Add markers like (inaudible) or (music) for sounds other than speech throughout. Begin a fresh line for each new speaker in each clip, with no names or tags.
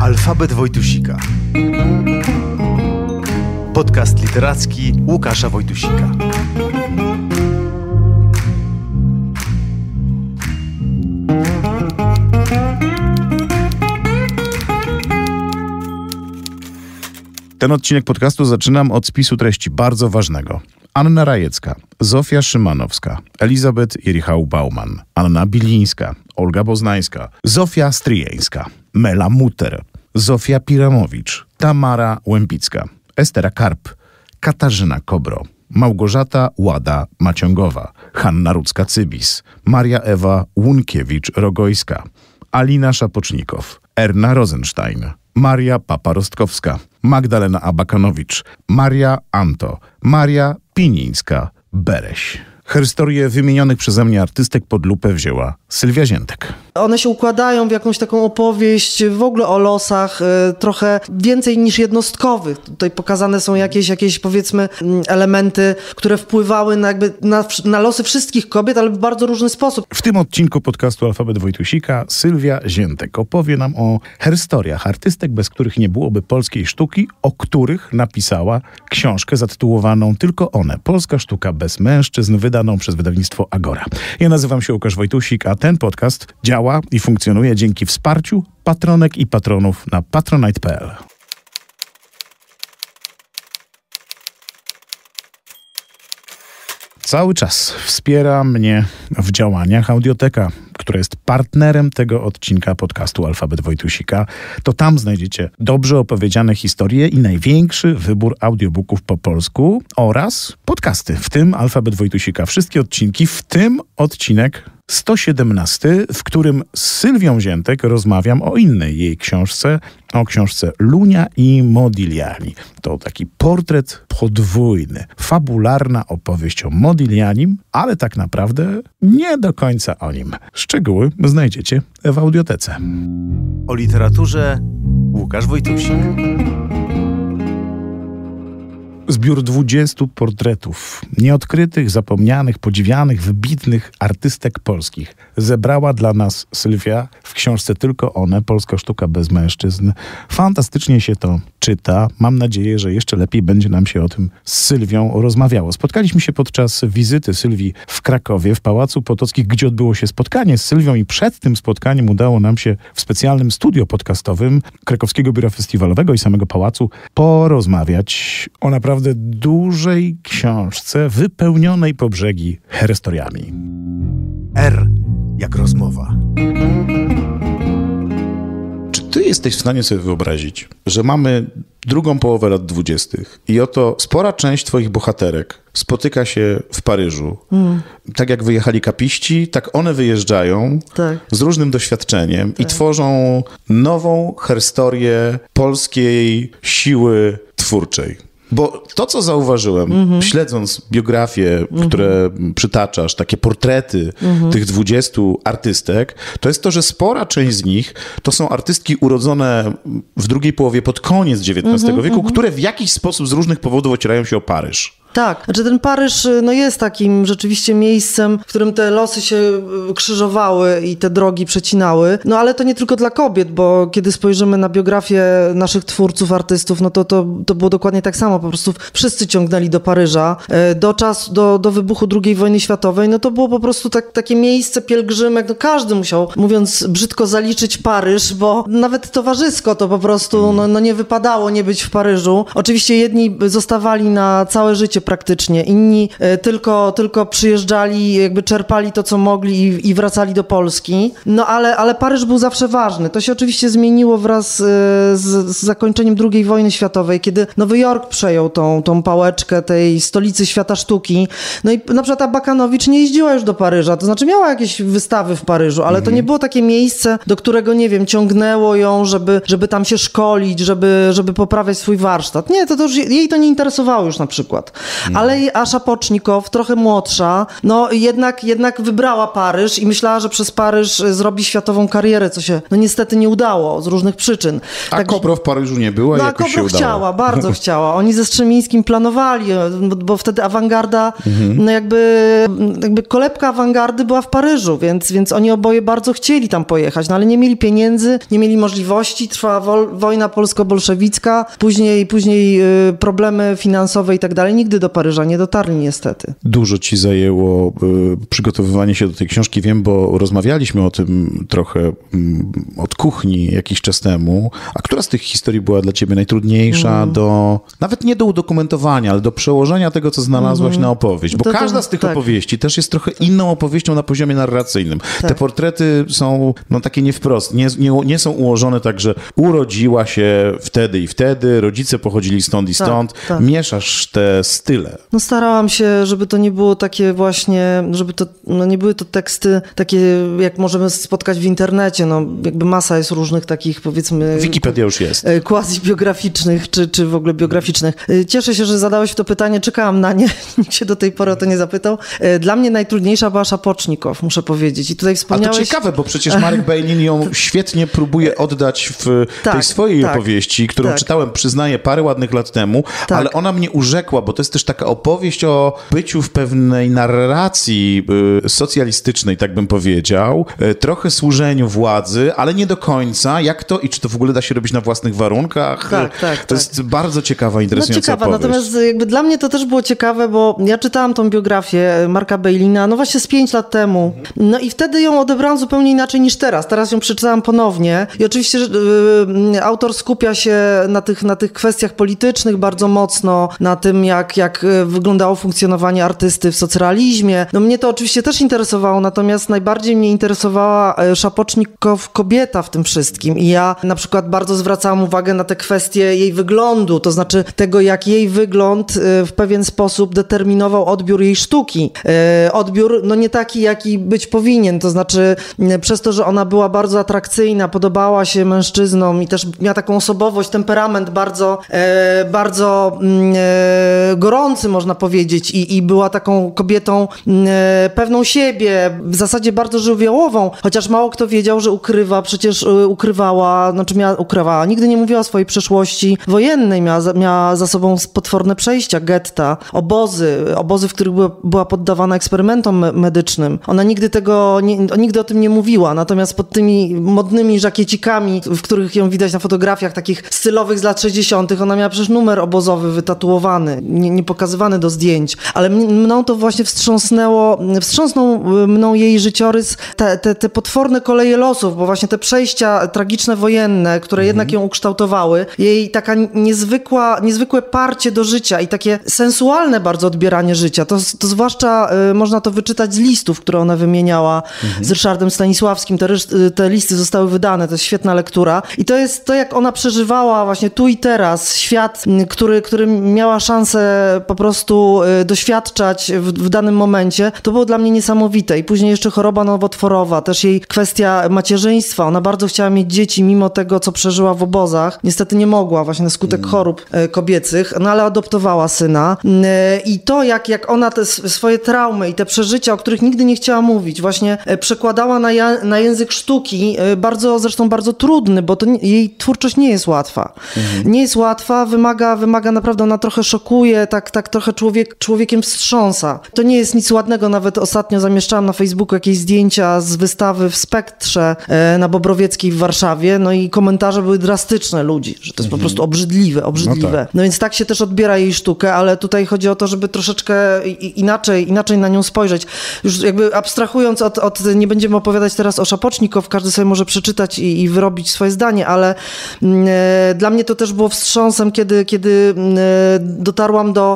Alfabet Wojtusika. Podcast literacki Łukasza Wojtusika.
Ten odcinek podcastu zaczynam od spisu treści bardzo ważnego. Anna Rajecka, Zofia Szymanowska, Elizabeth Jerichał-Bauman, Anna Bilińska, Olga Boznańska, Zofia Stryjeńska, Mela Muter, Zofia Piramowicz, Tamara Łębicka, Estera Karp, Katarzyna Kobro, Małgorzata Łada Maciągowa, Hanna Rudzka-Cybis, Maria Ewa Łunkiewicz-Rogojska, Alina Szapocznikow, Erna Rosenstein, Maria Papa-Rostkowska, Magdalena Abakanowicz, Maria Anto, Maria Pinińska, Bereś. Historię wymienionych przeze mnie artystek pod lupę wzięła Sylwia Ziętek.
One się układają w jakąś taką opowieść w ogóle o losach, y, trochę więcej niż jednostkowych. Tutaj pokazane są jakieś, jakieś powiedzmy mm, elementy, które wpływały na, jakby na, na losy wszystkich kobiet, ale w bardzo różny sposób.
W tym odcinku podcastu Alfabet Wojtusika Sylwia Ziętek opowie nam o herstoriach artystek, bez których nie byłoby polskiej sztuki, o których napisała książkę zatytułowaną Tylko one. Polska sztuka bez mężczyzn, wydaną przez wydawnictwo Agora. Ja nazywam się Łukasz Wojtusik, a ten podcast działa i funkcjonuje dzięki wsparciu patronek i patronów na patronite.pl. Cały czas wspiera mnie w działaniach Audioteka, która jest partnerem tego odcinka podcastu Alfabet Wojtusika. To tam znajdziecie dobrze opowiedziane historie i największy wybór audiobooków po polsku oraz podcasty, w tym Alfabet Wojtusika. Wszystkie odcinki, w tym odcinek 117, w którym z Sylwią Ziętek rozmawiam o innej jej książce, o książce Lunia i Modigliani. To taki portret podwójny, fabularna opowieść o Modiglianim, ale tak naprawdę nie do końca o nim. Szczegóły znajdziecie w audiotece.
O literaturze Łukasz Wojtusik.
Zbiór 20 portretów nieodkrytych, zapomnianych, podziwianych, wybitnych artystek polskich zebrała dla nas Sylwia w książce Tylko one, Polska sztuka bez mężczyzn. Fantastycznie się to czyta. Mam nadzieję, że jeszcze lepiej będzie nam się o tym z Sylwią rozmawiało. Spotkaliśmy się podczas wizyty Sylwii w Krakowie, w Pałacu Potockich, gdzie odbyło się spotkanie z Sylwią i przed tym spotkaniem udało nam się w specjalnym studio podcastowym Krakowskiego Biura Festiwalowego i samego Pałacu porozmawiać o naprawdę dużej książce wypełnionej po brzegi herstoriami.
R jak rozmowa.
Czy ty jesteś w stanie sobie wyobrazić, że mamy drugą połowę lat dwudziestych i oto spora część twoich bohaterek spotyka się w Paryżu.
Mm.
Tak jak wyjechali kapiści, tak one wyjeżdżają
Tak.
z różnym doświadczeniem i tworzą nową historię polskiej siły twórczej. Bo to, co zauważyłem, śledząc biografie, które przytaczasz, takie portrety tych 20 artystek, to jest to, że spora część z nich to są artystki urodzone w drugiej połowie, pod koniec XIX wieku, które w jakiś sposób z różnych powodów ocierają się o Paryż.
Tak, znaczy ten Paryż y, no jest takim rzeczywiście miejscem, w którym te losy się y, krzyżowały i te drogi przecinały. No ale to nie tylko dla kobiet, bo kiedy spojrzymy na biografię naszych twórców, artystów, no to, to, to było dokładnie tak samo. Po prostu wszyscy ciągnęli do Paryża. Y, Do czasu, do, do wybuchu II wojny światowej, no to było po prostu tak, takie miejsce pielgrzymek. No każdy musiał, mówiąc brzydko, zaliczyć Paryż, bo nawet towarzysko to po prostu no, no nie wypadało nie być w Paryżu. Oczywiście jedni zostawali na całe życie praktycznie, inni e, tylko, tylko przyjeżdżali, jakby czerpali to, co mogli i, i wracali do Polski. No ale, ale Paryż był zawsze ważny. To się oczywiście zmieniło wraz e, z, z zakończeniem II wojny światowej, kiedy Nowy Jork przejął tą, tą pałeczkę tej stolicy świata sztuki. No i na przykład Abakanowicz nie jeździła już do Paryża, to znaczy miała jakieś wystawy w Paryżu, ale to nie było takie miejsce, do którego, nie wiem, ciągnęło ją, żeby, żeby tam się szkolić, żeby, żeby poprawiać swój warsztat. Nie, to, to już jej to nie interesowało już na przykład. Ale i Asza Pocznikow, trochę młodsza, no jednak, jednak wybrała Paryż i myślała, że przez Paryż y, zrobi światową karierę, co się no niestety nie udało z różnych przyczyn.
A
Tak-
Kopro w Paryżu nie była i
no,
jakoś udało.
chciała, bardzo (laughs) chciała. Oni ze Strzemińskim planowali, bo, bo wtedy awangarda,
Mhm.
no jakby, jakby kolebka awangardy była w Paryżu, więc, więc oni oboje bardzo chcieli tam pojechać, no ale nie mieli pieniędzy, nie mieli możliwości, trwała wol, wojna polsko-bolszewicka, później, później y, problemy finansowe i tak dalej. Nigdy do Paryża nie dotarli niestety.
Dużo ci zajęło y, przygotowywanie się do tej książki. Wiem, bo rozmawialiśmy o tym trochę mm, od kuchni jakiś czas temu. A która z tych historii była dla ciebie najtrudniejsza
Mm.
do, nawet nie do udokumentowania, ale do przełożenia tego, co znalazłaś na opowieść? Bo
Mm. To- to-
każda z tych
tak.
opowieści też jest trochę inną opowieścią na poziomie narracyjnym. Te
Tak.
portrety są no, takie nie wprost, nie, nie, nie są ułożone tak, że urodziła się wtedy i wtedy, rodzice pochodzili stąd i
Tak,
stąd.
tak.
Mieszasz te style.
No starałam się, żeby to nie było takie właśnie, żeby to, no nie były to teksty takie, jak możemy spotkać w internecie, no jakby masa jest różnych takich, powiedzmy...
Wikipedia już jest.
e, quasi-biograficznych, czy, czy w ogóle biograficznych. E, Cieszę się, że zadałeś to pytanie, czekałam na nie, (laughs) nikt się do tej pory o to nie zapytał. E, Dla mnie najtrudniejsza była Szapocznikow, muszę powiedzieć. I tutaj
A to
wspomniałeś...
ciekawe, bo przecież Marek (laughs) Bejlin ją świetnie próbuje oddać w tej
Tak,
swojej
tak,
opowieści, którą
tak.
czytałem, przyznaję, parę ładnych lat temu,
Tak.
ale ona mnie urzekła, bo to jest też taka opowieść o byciu w pewnej narracji y, socjalistycznej, tak bym powiedział, y, trochę służeniu władzy, ale nie do końca. Jak to i czy to w ogóle da się robić na własnych warunkach?
Tak, tak,
To
tak.
jest bardzo ciekawa,
No
interesująca
ciekawa,
opowieść.
natomiast jakby dla mnie to też było ciekawe, bo ja czytałam tą biografię Marka Bejlina, no właśnie z pięć lat temu. No i wtedy ją odebrałam zupełnie inaczej niż teraz. Teraz ją przeczytałam ponownie i oczywiście y, autor skupia się na tych, na tych kwestiach politycznych bardzo mocno, na tym jak, jak y, wyglądało funkcjonowanie artysty w socrealizmie. No mnie to oczywiście też interesowało, natomiast najbardziej mnie interesowała y, Szapocznikow kobieta w tym wszystkim i ja na przykład bardzo zwracałam uwagę na te kwestie jej wyglądu, to znaczy tego, jak jej wygląd y, w pewien sposób determinował odbiór jej sztuki. Odbiór, no nie taki, jaki być powinien, to znaczy przez to, że ona była bardzo atrakcyjna, podobała się mężczyznom i też miała taką osobowość, temperament bardzo, e, bardzo e, gorący, można powiedzieć, i, i była taką kobietą mm, e, pewną siebie, w zasadzie bardzo żywiołową, chociaż mało kto wiedział, że ukrywa, przecież e, ukrywała, znaczy miała, ukrywała, nigdy nie mówiła o swojej przeszłości wojennej, miała, miała za sobą potworne przejścia, getta, obozy, obozy, w których była, była poddawana eksperymentom me- medycznym. Ona nigdy tego, nie, nigdy o tym nie mówiła, natomiast pod tymi modnymi żakiecikami, w których ją widać na fotografiach takich stylowych z lat 60., ona miała przecież numer obozowy wytatuowany, nie, nie pokazywany do zdjęć, ale mną to właśnie wstrząsnęło, wstrząsnął y, mną jej życiorys, te, te, te potworne koleje losów, bo właśnie te przejścia tragiczne wojenne, które jednak ją ukształtowały, jej taka niezwykła, niezwykłe parcie do życia i takie sensualne bardzo odbieranie życia, to, to zwłaszcza y, można to wyczytać z listów, które ona wymieniała z Ryszardem Stanisławskim, te, rysz- te listy zostały wydane, to jest świetna lektura. I to jest to, jak ona przeżywała właśnie tu i teraz świat, m, który, który miała szansę po prostu y, doświadczać w, w danym momencie, to było dla mnie niesamowite. I później jeszcze choroba nowotworowa, też jej kwestia macierzyństwa, ona bardzo chciała mieć dzieci mimo tego, co przeżyła w obozach, niestety nie mogła właśnie na skutek chorób e, kobiecych, no ale adoptowała syna. E, i to jak, jak ona te swoje traumy i te przeżycia, o których nigdy nie chciała mówić, właśnie przekładała na, ja, na język sztuki, bardzo, zresztą bardzo trudny, bo to jej twórczość nie jest łatwa. Nie jest łatwa, wymaga, wymaga naprawdę, ona trochę szokuje, tak, tak trochę człowiek, człowiekiem wstrząsa. To nie jest nic ładnego, nawet ostatnio zamieszczałam na Facebooku jakieś zdjęcia z wystawy w Spektrze e, na Bobrowieckiej w Warszawie, no i komentarze były drastyczne ludzi, że to jest po prostu obrzydliwe, obrzydliwe.
No tak.
No więc tak się też odbiera jej sztukę, ale tutaj chodzi o to, żeby troszeczkę inaczej, inaczej na nią spojrzeć. Już jakby abstrahując od, od nie będziemy opowiadać teraz o Szapocznikow, każdy sobie może przeczytać i, i wyrobić swoje zdanie, ale mm, e, dla mnie to też było wstrząsem, kiedy, kiedy mm, e, dotarłam do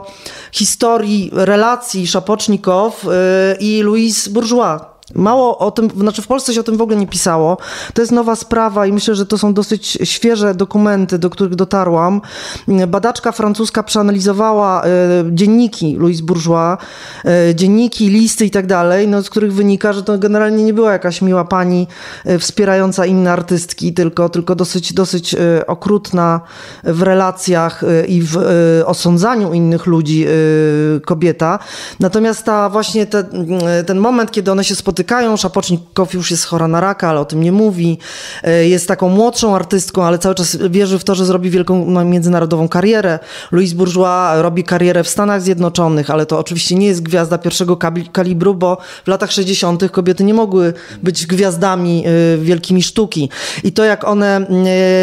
historii relacji Szapocznikow e, i Louise Bourgeois. Mało o tym, znaczy w Polsce się o tym w ogóle nie pisało. To jest nowa sprawa i myślę, że to są dosyć świeże dokumenty, do których dotarłam. Badaczka francuska przeanalizowała e, dzienniki Louise Bourgeois, e, dzienniki, listy i tak dalej, no, z których wynika, że to generalnie nie była jakaś miła pani e, wspierająca inne artystki, tylko, tylko dosyć, dosyć okrutna w relacjach i w osądzaniu innych ludzi kobieta. Natomiast ta właśnie te, ten moment, kiedy one się spotykają, Szapocznikow już jest chora na raka, ale o tym nie mówi, e, jest taką młodszą artystką, ale cały czas wierzy w to, że zrobi wielką no, międzynarodową karierę. Louise Bourgeois robi karierę w Stanach Zjednoczonych, ale to oczywiście nie jest gwiazda pierwszego kalibru, bo w latach 60. kobiety nie mogły być gwiazdami y, wielkimi sztuki. I to, jak one,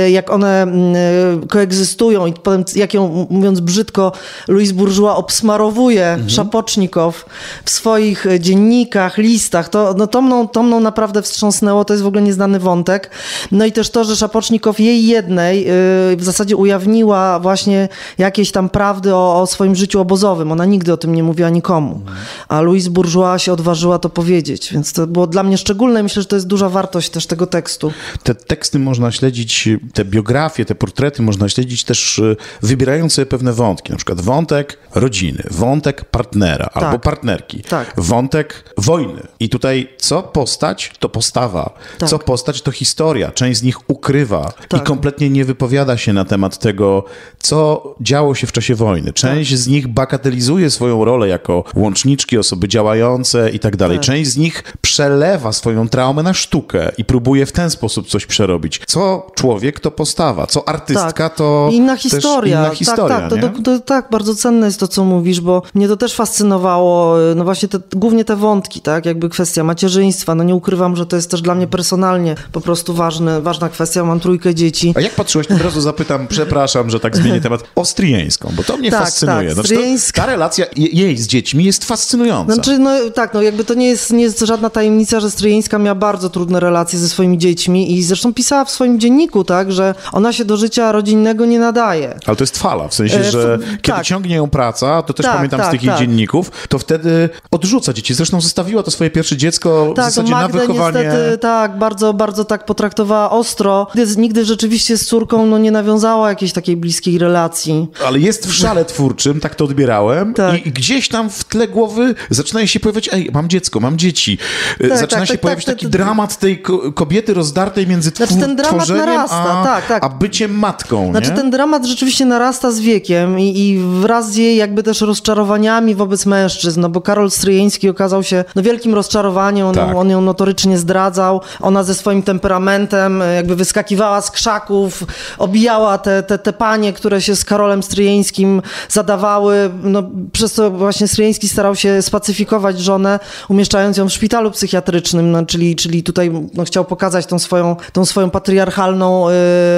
y, jak one koegzystują i potem, jak ją, mówiąc brzydko, Louise Bourgeois obsmarowuje Szapocznikow w swoich dziennikach, listach, to, no, to, mną, to mną naprawdę wstrząsnęło, to jest w ogóle nieznany wątek. No i też to, że Szapocznikow jej jednej y, w zasadzie ujawniła właśnie jakieś tam prawdy o, o swoim życiu obozowym. Ona nigdy o tym nie mówiła nikomu. A Louise Bourgeois się odważyła to powiedzieć, więc to było dla mnie szczególne myślę, że to jest duża wartość też tego tekstu.
Te teksty można śledzić, te biografie, te portrety można śledzić też e, wybierając sobie pewne wątki. Na przykład wątek rodziny, wątek partnera albo partnerki,
Tak.
wątek wojny. I tutaj co postać, to postawa.
Tak.
Co postać, to historia. Część z nich ukrywa i
Tak.
kompletnie nie wypowiada się na temat tego, co działo się w czasie wojny. Część
Tak.
z nich bagatelizuje swoją rolę jako łączniczki, osoby działające i tak dalej.
Tak.
Część z nich przelewa swoją traumę na sztukę i próbuje w ten sposób coś przerobić. Co człowiek, to postawa. Co artystka, to
Tak. Inna
też
historia.
inna historia,
tak, tak,
nie?
to, to, to, tak, bardzo cenne jest to, co mówisz, bo mnie to też fascynowało, no właśnie te, głównie te wątki, tak, jakby kwestia macierzyństwa, no nie ukrywam, że to jest też dla mnie personalnie po prostu ważne, ważna kwestia, mam trójkę dzieci.
A jak patrzyłeś, od razu zapytam, (laughs) przepraszam, że tak zmienię temat, o Stryjeńską, bo to mnie
Tak,
fascynuje.
tak,
Znaczy, to, ta relacja je- jej z dziećmi jest fascynująca.
Znaczy, no tak, no jakby to nie jest, nie jest żadna tajemnica, że Stryjeńska miała bardzo trudne relacje ze swoimi dziećmi i zresztą pisała w swoim dzienniku, tak, że ona się do życia rodzinnego nie nadaje.
Ale to jest fala, w sensie,
E,
że
f-
kiedy
tak.
ciągnie ją praca, to też
Tak,
pamiętam
tak,
z tych jej
tak.
dzienników, to wtedy odrzuca dzieci. Zresztą zostawiła to swoje pierwsze dziecko w
Tak,
zasadzie
Magdę
na wychowanie.
niestety tak, bardzo, bardzo tak potraktowała ostro. Nigdy, nigdy rzeczywiście z córką no, nie nawiązała jakiejś takiej bliskiej relacji.
Ale jest w szale twórczym, tak to odbierałem.
Tak.
I gdzieś tam w tle głowy zaczyna się pojawiać, ej, mam dziecko, mam dzieci. E,
Tak,
zaczyna
tak,
się
tak,
pojawiać
tak,
taki
tak.
dramat tej ko- kobiety rozdartej między twór-
Znaczy, ten dramat narasta,
a,
tak, tak.
a byciem matką,
Znaczy
nie?
ten dramat rzeczywiście narasta z wiekiem i, i wraz z jej jakby też rozczarowaniami wobec mężczyzn, no bo Karol Stryjeński okazał się no, wielkim rozczarowaniem, on,
Tak.
ją, on ją notorycznie zdradzał, ona ze swoim temperamentem e, jakby wyskakiwała z krzaków, obijała te, te, te panie, które się z Karolem Stryjeńskim zadawały, no przez to właśnie Stryjeński starał się spacyfikować żonę, umieszczając ją w szpitalu psychiatrycznym, no, czyli, czyli tutaj no, chciał pokazać tą swoją, tą swoją patriarchalną y,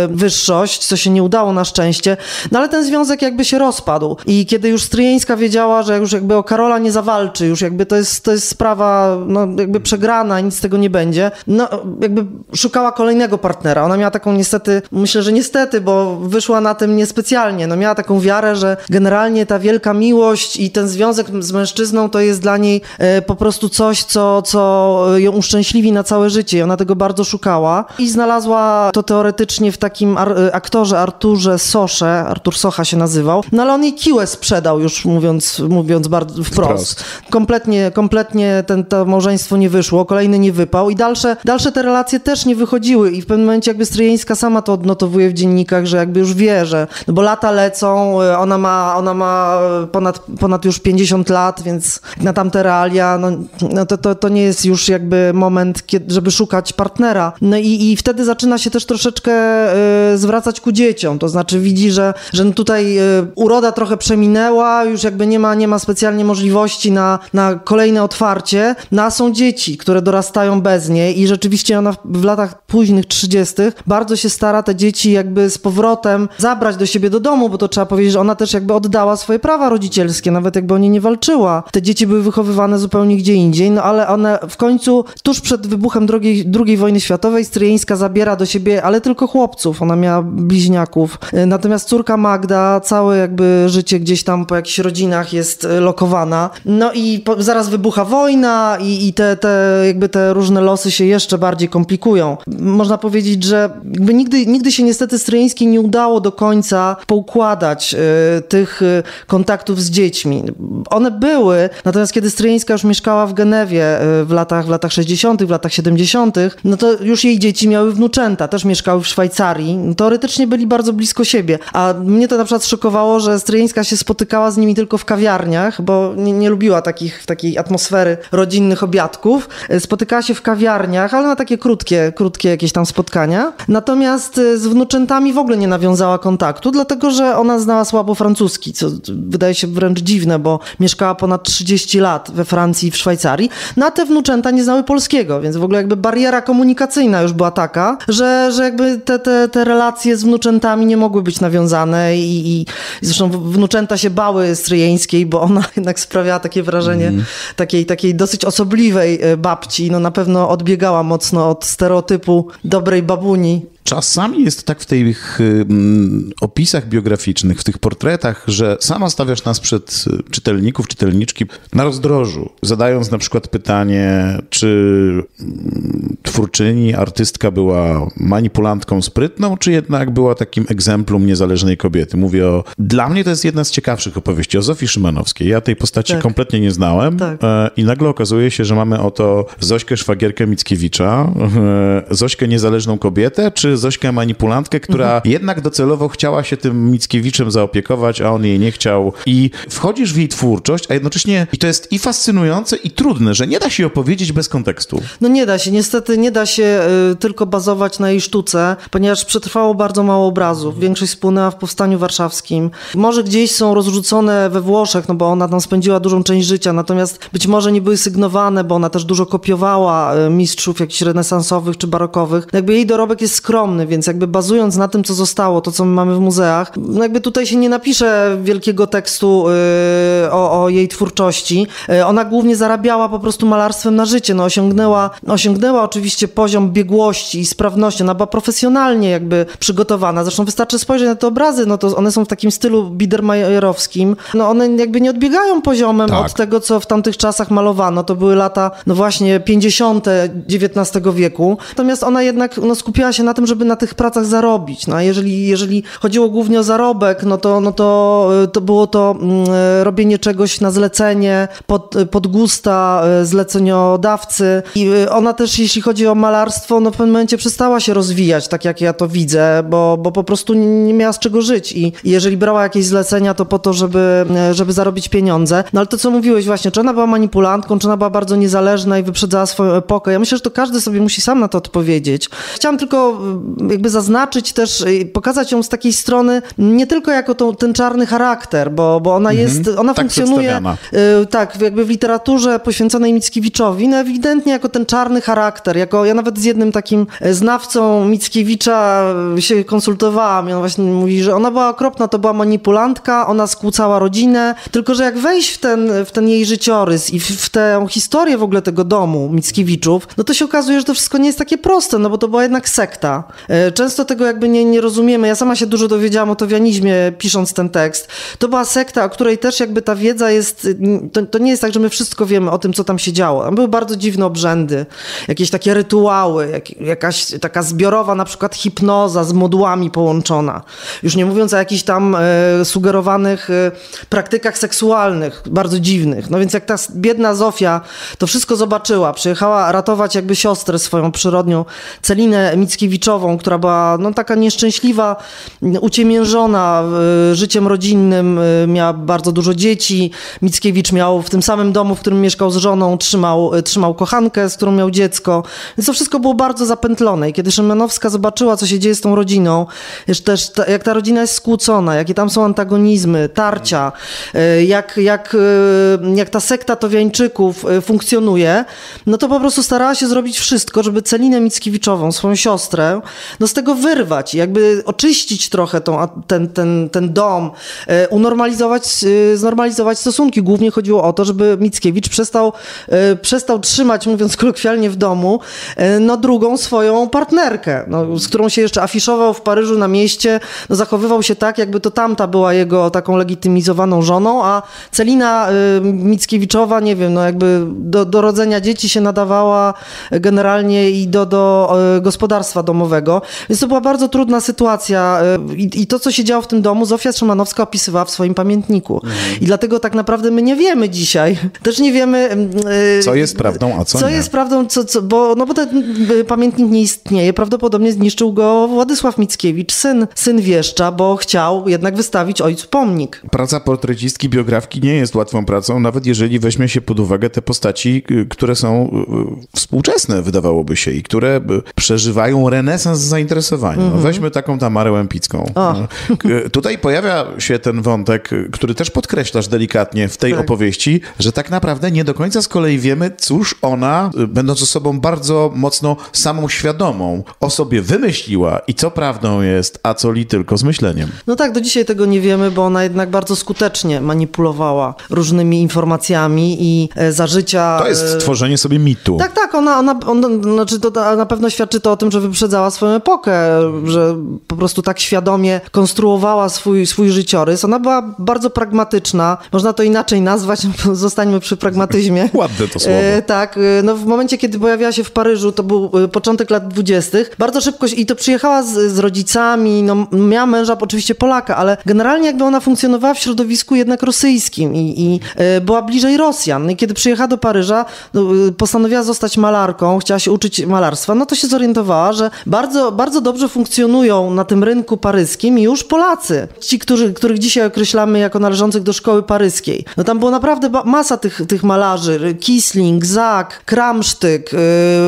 wyższość, co się nie udało na szczęście, no ale ten związek jakby się rozpadł. I kiedy już Stryjeńska wiedziała, że już jakby o Karola nie zawalczy, już jakby to jest, to jest sprawa no, jakby przegrana, nic z tego nie będzie, no jakby szukała kolejnego partnera. Ona miała taką niestety, myślę, że niestety, bo wyszła na tym niespecjalnie, no miała taką wiarę, że generalnie ta wielka miłość i ten związek z mężczyzną to jest dla niej e, po prostu coś, co, co ją uszczęśliwi na całe życie i ona tego bardzo szukała i znalazła to teoretycznie w takim ar- e, aktorze Arturze Sosze, Artur Socha się nazywał, no ale on jej kiłę sprzedał już mówiąc, mówiąc bardzo wprost.
Wprost.
Kompletnie, kompletnie ten, to małżeństwo nie wyszło, kolejny nie wypał i dalsze, dalsze te relacje też nie wychodziły. I w pewnym momencie jakby Stryjeńska sama to odnotowuje w dziennikach, że jakby już wie, że, no bo lata lecą, y, ona ma, ona ma ponad, ponad już 50 lat, więc na tamte realia, no, no to, to, to nie jest już jakby moment, kiedy, żeby szukać partnera. No i, i wtedy zaczyna się też troszeczkę y, zwracać ku dzieciom, to znaczy widzi, że, że no tutaj y, uroda trochę przeminęła, już jakby nie ma, nie ma specjalnie możliwości na, na kolejne otwarcie, no a są dzieci, które dorastają bez niej i rzeczywiście ona w, latach późnych 30. bardzo się stara te dzieci jakby z powrotem zabrać do siebie do domu, bo to trzeba powiedzieć, że ona też jakby oddała swoje prawa rodzicielskie, nawet jakby o nie nie walczyła. Te dzieci były wychowywane zupełnie gdzie indziej, no ale one w końcu, tuż przed wybuchem II, II wojny światowej, Stryjeńska zabiera do siebie, ale tylko chłopców, ona miała bliźniaków. Y, Natomiast córka Magda, całe jakby życie gdzieś tam po jakichś rodzinach jest y, lokowana. No i po, zaraz wybucha wojna i, i te, te, jakby te różne losy się jeszcze bardziej komplikują. Można powiedzieć, że jakby nigdy, nigdy się niestety Stryjeńskiej nie udało do końca poukładać y, tych y, kontaktów z dziećmi. One były, natomiast kiedy Stryjeńska już mieszkała w Genewie y, w latach, w latach 60., w latach 70., no to już jej dzieci miały wnuczęta, też mieszkały w Szwajcarii. Teoretycznie byli bardzo blisko siebie, a mnie to na przykład szokowało, że Stryjeńska się spotykała z nimi tylko w kawiarniach, bo nie, nie lubiła takich, takiej atmosfery rodzinnych obiadków. Spotykała się w kawiarniach, ale na takie krótkie, krótkie jakieś tam spotkania. Natomiast y, z wnuczętami w ogóle nie nawiązała kontaktu, dlatego że ona znała słabo francuski, co wydaje się wręcz dziwne, bo mieszkała ponad 30 lat we Francji i w Szwajcarii. No a te wnuczęta nie znały polskiego, więc w ogóle jakby bariera komunikacyjna już była taka, że, że jakby te, te, te relacje z wnuczętami nie mogły być nawiązane i, i zresztą wnuczęta się bały stryjeńskiej, bo ona (laughs) jednak sprawiała takie wrażenie mm. takiej, takiej dosyć osobliwej e, babci. No na pewno odbiegała mocno od stereotypu dobrej babuni
Czasami jest tak w tych opisach biograficznych, w tych portretach, że sama stawiasz nas przed y, czytelników, czytelniczki na rozdrożu, zadając na przykład pytanie, czy um, twórczyni, artystka była manipulantką sprytną, czy jednak była takim egzemplum niezależnej kobiety. Mówię o... Dla mnie to jest jedna z ciekawszych opowieści o Zofii Szymanowskiej. Ja tej postaci tak. kompletnie nie znałem tak. e, i nagle okazuje się, że mamy oto Zośkę Szwagierkę Mickiewicza, e, Zośkę niezależną kobietę, czy Zośkę manipulantkę, która mhm. jednak docelowo chciała się tym Mickiewiczem zaopiekować, a on jej nie chciał. I wchodzisz w jej twórczość, a jednocześnie i to jest i fascynujące, i trudne, że nie da się opowiedzieć bez kontekstu.
No nie da się, niestety nie da się y, tylko bazować na jej sztuce, ponieważ przetrwało bardzo mało obrazów. Większość spłynęła w Powstaniu Warszawskim. Może gdzieś są rozrzucone we Włoszech, no bo ona tam spędziła dużą część życia, natomiast być może nie były sygnowane, bo ona też dużo kopiowała y, mistrzów jakichś renesansowych czy barokowych. Jakby jej dorobek jest skromny, ogromny, więc jakby bazując na tym, co zostało, to co my mamy w muzeach, no jakby tutaj się nie napisze wielkiego tekstu yy, o, o, jej twórczości. Yy, ona głównie zarabiała po prostu malarstwem na życie. No, osiągnęła, osiągnęła oczywiście poziom biegłości i sprawności. Ona była profesjonalnie jakby przygotowana. Zresztą wystarczy spojrzeć na te obrazy, no to one są w takim stylu biedermajerowskim. No one jakby nie odbiegają poziomem tak. od tego, co w tamtych czasach malowano. To były lata, no właśnie 50. XIX wieku. Natomiast ona jednak no, skupiała się na tym, żeby na tych pracach zarobić. No, a jeżeli, jeżeli chodziło głównie o zarobek, no to, no to, to było to mm, robienie czegoś na zlecenie, pod, pod gusta zleceniodawcy. I ona też, jeśli chodzi o malarstwo, no w pewnym momencie przestała się rozwijać, tak jak ja to widzę, bo, bo po prostu nie miała z czego żyć. I jeżeli brała jakieś zlecenia, to po to, żeby, żeby zarobić pieniądze. No ale to, co mówiłeś właśnie, czy ona była manipulantką, czy ona była bardzo niezależna i wyprzedzała swoją epokę. Ja myślę, że to każdy sobie musi sam na to odpowiedzieć. Chciałam tylko jakby zaznaczyć też, y, pokazać ją z takiej strony, nie tylko jako tą, ten czarny charakter, bo, bo ona jest, mhm, ona tak funkcjonuje y, tak, jakby w literaturze poświęconej Mickiewiczowi, no ewidentnie jako ten czarny charakter, jako ja nawet z jednym takim e, znawcą Mickiewicza się konsultowałam i on właśnie mówi, że ona była okropna, to była manipulantka, ona skłócała rodzinę, tylko że jak wejść w ten, w ten jej życiorys i w, w tę historię w ogóle tego domu Mickiewiczów, no to się okazuje, że to wszystko nie jest takie proste, no bo to była jednak sekta. E, często tego jakby nie, nie rozumiemy. Ja sama się dużo dowiedziałam o towianizmie, pisząc ten tekst. To była sekta, o której też jakby ta wiedza jest, to, to nie jest tak, że my wszystko wiemy o tym, co tam się działo. Tam były bardzo dziwne obrzędy, jakieś takie rytuały, jak, jakaś taka zbiorowa na przykład hipnoza z modłami połączona. Już nie mówiąc o jakichś tam e, sugerowanych e, praktykach seksualnych, bardzo dziwnych. No więc jak ta biedna Zofia to wszystko zobaczyła, przyjechała ratować jakby siostrę swoją przyrodnią, Celinę Mickiewiczową, która była no, taka nieszczęśliwa, uciemiężona y, życiem rodzinnym, y, miała bardzo dużo dzieci. Mickiewicz miał w tym samym domu, w którym mieszkał z żoną, trzymał, y, trzymał kochankę, z którą miał dziecko. Więc to wszystko było bardzo zapętlone. I kiedy Szymanowska zobaczyła, co się dzieje z tą rodziną, też jak ta rodzina jest skłócona, jakie tam są antagonizmy, tarcia, jak, jak, jak ta sekta Towiańczyków funkcjonuje, no to po prostu starała się zrobić wszystko, żeby Celinę Mickiewiczową, swoją siostrę, no z tego wyrwać, jakby oczyścić trochę tą, ten, ten, ten dom, e, unormalizować, e, znormalizować stosunki. Głównie chodziło o to, żeby Mickiewicz przestał, e, przestał trzymać, mówiąc kolokwialnie, w domu no drugą swoją partnerkę, no, z którą się jeszcze afiszował w Paryżu na mieście, no, zachowywał się tak, jakby to tamta była jego taką legitymizowaną żoną, a Celina Mickiewiczowa, nie wiem, no jakby do, do rodzenia dzieci się nadawała generalnie i do, do gospodarstwa domowego. Więc to była bardzo trudna sytuacja y, i, i to, co się działo w tym domu, Zofia Szymanowska opisywała w swoim pamiętniku. I dlatego tak naprawdę my nie wiemy dzisiaj. (laughs) Też nie wiemy... y,
Co jest prawdą, a co nie.
jest prawdą, co, co, bo, no bo ten y, pamiętnik nie istnieje. Prawdopodobnie zniszczył go Władysław Mickiewicz, syn, syn wieszcza, bo chciał jednak wystawić ojcu pomnik.
Praca portrecistki, biografki nie jest łatwą pracą, nawet jeżeli weźmie się pod uwagę te postaci, które są współczesne, wydawałoby się, i które przeżywają renesans zainteresowania. No, weźmy taką Tamarę Łępicką.
O.
Y, Tutaj pojawia się ten wątek, który też podkreślasz delikatnie w tej
Tak.
opowieści, że tak naprawdę nie do końca z kolei wiemy, cóż ona, y, będąc osobą bardzo mocno samą świadomą, o sobie wymyśliła i co prawdą jest, a co li tylko zmyśleniem.
No tak, do dzisiaj tego nie wiemy, bo ona jednak bardzo skutecznie manipulowała różnymi informacjami i e, za życia...
To jest
e,
tworzenie sobie mitu.
Tak, tak, ona, ona, ona znaczy to na pewno świadczy to o tym, że wyprzedzała swoją epokę, że po prostu tak świadomie konstruowała swój, swój życiorys. Ona była bardzo pragmatyczna, można to inaczej nazwać, (laughs) zostańmy przy pragmatyzmie. (laughs)
Ładne to słowo.
E, tak, e, no w momencie, kiedy pojawiła się w Paryżu, to był e, początek lat dwudziestych, bardzo szybko i to przyjechała z, z rodzicami, no miała męża oczywiście Polaka, ale generalnie jakby ona funkcjonowała w środowisku jednak rosyjskim i, i była bliżej Rosjan. No I kiedy przyjechała do Paryża, no, postanowiła zostać malarką, chciała się uczyć malarstwa, no to się zorientowała, że bardzo, bardzo dobrze funkcjonują na tym rynku paryskim już Polacy. Ci, którzy, których dzisiaj określamy jako należących do szkoły paryskiej. No tam było naprawdę masa tych, tych malarzy. Kisling, Zak, Kramsztyk, yy,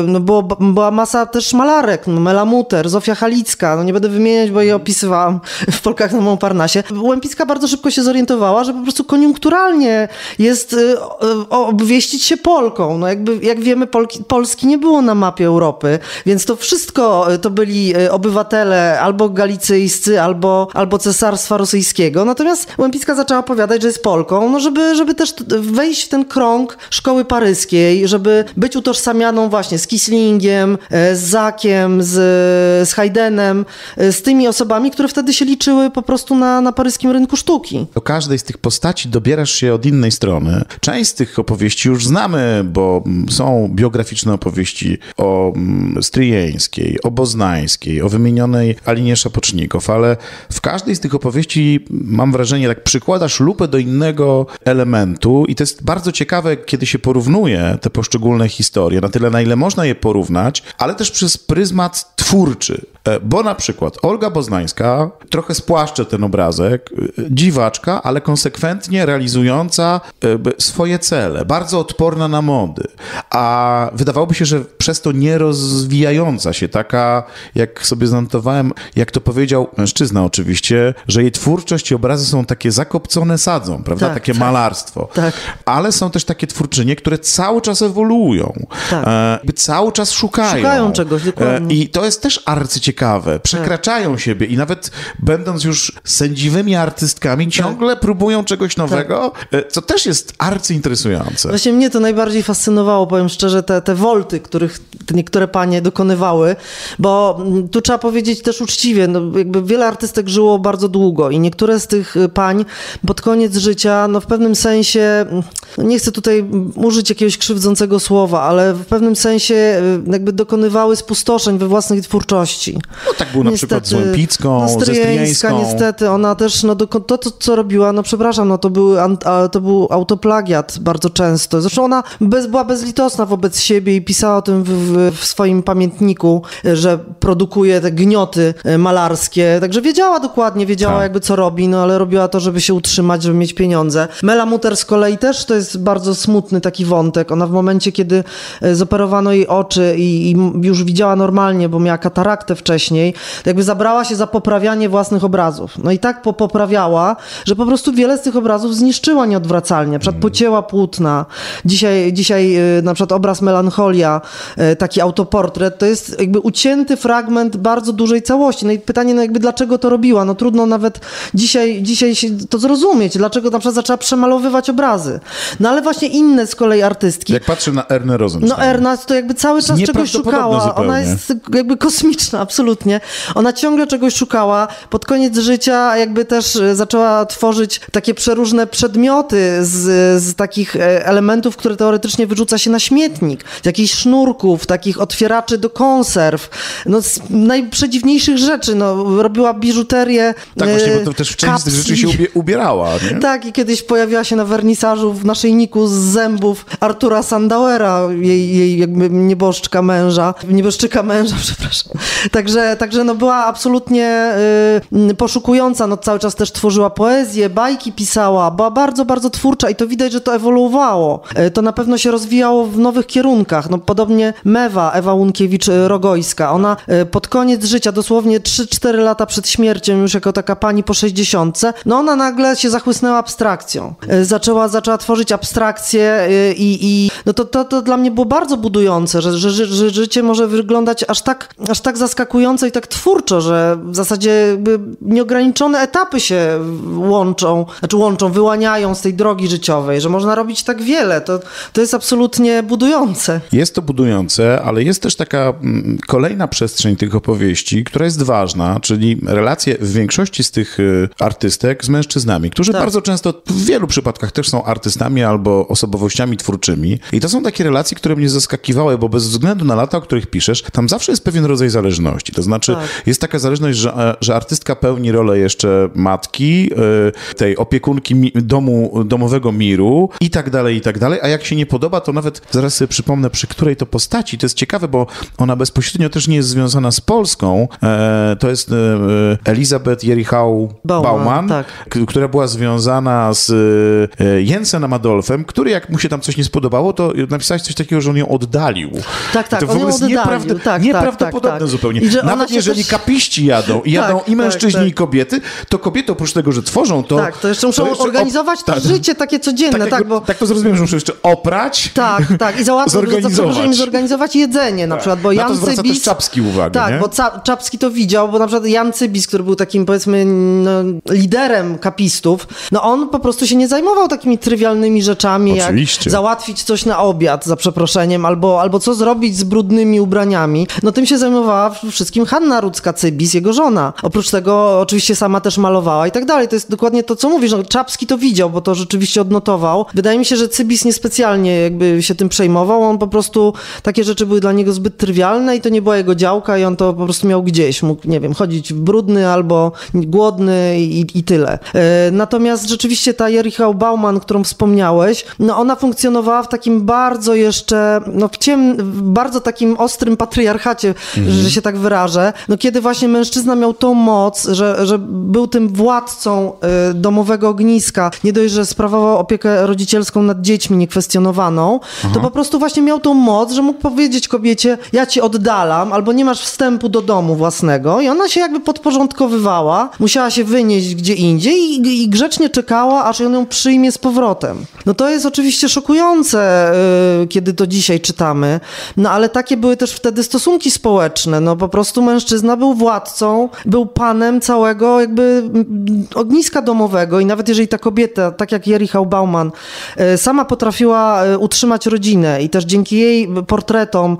no było, była masa też malarek, no Mela Muter, Zofia Halicka, no nie będę wymieniać, bo je opisywałam w Polkach na Montparnasse. Łępicka bardzo szybko się zorientowała, że po prostu koniunkturalnie jest yy, obwieścić się Polką. No jakby, jak wiemy, Polki, Polski nie było na mapie Europy, więc to wszystko to byli y, obywatele albo galicyjscy, albo, albo cesarstwa rosyjskiego. Natomiast Łępicka zaczęła opowiadać, że jest Polką, no żeby, żeby też wejść w ten krąg szkoły paryskiej, żeby być utożsamianą właśnie z Kislingiem, e, z Zakiem, z, z e, z tymi osobami, które wtedy się liczyły po prostu na, na paryskim rynku sztuki.
Do każdej z tych postaci dobierasz się od innej strony. Część z tych opowieści już znamy, bo mm, są biograficzne opowieści o mm, Stryjeńskiej, o Boznańskiej, o wymienionej Alinie Szapocznikow, ale w każdej z tych opowieści mam wrażenie, tak przykładasz lupę do innego elementu i to jest bardzo ciekawe, kiedy się porównuje te poszczególne historie, na tyle na ile można je porównać, ale też przez pryzmat twórczy. E, Bo na przykład Olga Boznańska, trochę spłaszczę ten obrazek, e, dziwaczka, ale konsekwentnie realizująca e, swoje cele, bardzo odporna na mody, a wydawałoby się, że przez to nie rozwijająca się, taka, jak sobie zanotowałem, jak to powiedział mężczyzna oczywiście, że jej twórczość i obrazy są takie zakopcone sadzą, prawda?
Tak,
takie
tak.
malarstwo.
Tak.
Ale są też takie twórczynie, które cały czas ewoluują,
Tak.
e, cały czas szukają.
Szukają czegoś, dokładnie.
E, I to jest też arcyciekawe. Przekraczają siebie i nawet będąc już sędziwymi artystkami,
Tak.
ciągle próbują czegoś nowego, e, co też jest arcyinteresujące.
Właśnie mnie to najbardziej fascynowało, powiem szczerze, te, te wolty, których te niektóre panie dokonywały, bo mm, tu trzeba powiedzieć też uczciwie, no jakby wiele artystek żyło bardzo długo i niektóre z tych y, pań pod koniec życia, no w pewnym sensie, mm, no nie chcę tutaj użyć jakiegoś krzywdzącego słowa, ale w pewnym sensie y, jakby dokonywały spustoszeń we własnej twórczości.
No tak było na przykład z Łępicką,
no, Stryjeńska, niestety, ona też, no to, to co robiła, no przepraszam, no to, były, to był autoplagiat bardzo często. Zresztą ona bez, była bezlitosna wobec siebie i pisała o tym w, w, swoim pamiętniku, e, że produkuje te gnioty e, malarskie, także wiedziała dokładnie, wiedziała
Tak.
jakby co robi, no ale robiła to, żeby się utrzymać, żeby mieć pieniądze. Mela Muter z kolei też to jest bardzo smutny taki wątek. Ona w momencie, kiedy e, zoperowano jej oczy i, i już widziała normalnie, bo miała kataraktę wcześniej, jakby zabrała się za poprawianie własnych obrazów. No i tak poprawiała, że po prostu wiele z tych obrazów zniszczyła nieodwracalnie. Na przykład pocięła płótna. Dzisiaj, dzisiaj y, na przykład obraz Melancholia, taki autoportret, to jest jakby ucięty fragment bardzo dużej całości. No i pytanie, no jakby dlaczego to robiła? No trudno nawet dzisiaj, dzisiaj to zrozumieć, dlaczego na przykład zaczęła przemalowywać obrazy. No ale właśnie inne z kolei artystki.
Jak patrzę na Ernę Rosenstein.
No Erna to jakby cały czas czegoś szukała.
Zupełnie.
Ona jest jakby kosmiczna, absolutnie. Ona ciągle czegoś szukała. Pod koniec życia jakby też e, zaczęła tworzyć takie przeróżne przedmioty z, z takich e, elementów, które teoretycznie wyrzuca się na śmietnik. Z jakichś sznurków, takich otwieraczy do konserw. No z najprzedziwniejszych rzeczy. No, robiła biżuterię.
Tak, właśnie, bo to też w części z tych rzeczy się ubie, ubierała. Nie? (laughs)
Tak, i kiedyś pojawiła się na wernisażu w naszyjniku z zębów Artura Sandauera, jej, jej jakby nieboszczka męża, nieboszczyka męża, (laughs) przepraszam. Także, także no była absolutnie y, poszukująca, no cały czas też tworzyła poezję, bajki pisała, była bardzo, bardzo twórcza i to widać, że to ewoluowało. Y, to na pewno się rozwijało w nowych kierunkach. No podobnie Mewa, Ewa Łunkiewicz-Rogojska, ona y, pod koniec życia, dosłownie 3-4 lata przed śmiercią, już jako taka pani po 60, no ona nagle się zachłysnęła abstrakcją. Y, zaczęła, zaczęła tworzyć abstrakcję y, i, i no to, to, to dla mnie było bardzo budujące, że, że, że życie może wyglądać aż tak, aż tak zaskakująco i tak twórczo, że w zasadzie nieograniczone etapy się łączą, znaczy łączą, wyłaniają z tej drogi życiowej, że można robić tak wiele. To, to jest absolutnie budujące.
Jest to budujące, ale jest też taka mm, kolejna przestrzeń tych opowieści, która jest ważna, czyli relacje w większości z tych y, artystek z mężczyznami, którzy tak. bardzo często w wielu przypadkach też są artystami albo osobowościami twórczymi. I to są takie relacje, które mnie zaskakiwały, bo bez względu na lata, o których piszesz, tam zawsze jest pewien rodzaj zależności. To znaczy, tak. jest taka zależność, że, e, że artystka pełni rolę jeszcze matki, e, tej opiekunki domu, domowego miru i tak dalej, i tak dalej. A jak się nie podoba, to nawet zaraz sobie przypomnę, przy której to postaci. To jest ciekawe, bo ona bezpośrednio też nie jest związana z Polską. E, to jest Elizabeth Jerichau Bauman, Bauman tak. która była związana z Jensenem Adolfem, który jak mu się tam coś nie spodobało, to napisałeś coś takiego, że on ją oddalił.
Tak, tak,
to
w ogóle jest nieprawda, tak, tak,
nieprawdopodobne
tak, tak.
zupełnie. Nawet jeżeli też... kapiści jadą i jadą
tak,
i mężczyźni i kobiety, to kobiety oprócz tego, że tworzą to...
Tak, to jeszcze muszą to jeszcze organizować to życie takie codzienne. Tak,
tak,
bo...
tak to zrozumiałem, że muszą jeszcze oprać,
Tak, tak i załatwić, zorganizować. zorganizować jedzenie na przykład, bo Jan
Na Czapski uwagę,
Tak,
nie?
bo Czapski to widział, bo na przykład Jan Cybis, który był takim powiedzmy no, liderem kapistów, no on po prostu się nie zajmował takimi trywialnymi rzeczami,
Oczywiście.
jak załatwić coś na obiad, za przeproszeniem, albo, albo co zrobić z brudnymi ubraniami. No tym się zajmowała wszystkim Hanna Rudzka-Cybis, jego żona. Oprócz tego oczywiście sama też malowała i tak dalej. To jest dokładnie to, co mówisz. No, Czapski to widział, bo to rzeczywiście odnotował. Wydaje mi się, że Cybis niespecjalnie jakby się tym przejmował. On po prostu, takie rzeczy były dla niego zbyt trywialne i to nie była jego działka i on to po prostu miał gdzieś. Mógł, nie wiem, chodzić brudny albo głodny i, i tyle. E, natomiast rzeczywiście ta Jerichał Bauman, którą wspomniałeś, no ona funkcjonowała w takim bardzo jeszcze, no w ciem, bardzo takim ostrym patriarchacie, mhm. że się tak wyrażę. No kiedy właśnie mężczyzna miał tą moc, że, że był tym władcą y, domowego ogniska, nie dość, że sprawował opiekę rodzicielską nad dziećmi niekwestionowaną, Aha. to po prostu właśnie miał tą moc, że mógł powiedzieć kobiecie, ja ci oddalam, albo nie masz wstępu do domu własnego i ona się jakby podporządkowywała, musiała się wynieść gdzie indziej i, i grzecznie czekała, aż on ją przyjmie z powrotem. No to jest oczywiście szokujące, y, kiedy to dzisiaj czytamy, no ale takie były też wtedy stosunki społeczne, no po prostu mężczyzna był władcą, był panem całego jakby ogniska domowego i nawet jeżeli ta kobieta, tak jak Jerichał Bauman, y, sama potrafiła y, utrzymać rodzinę i też dzięki jej portretom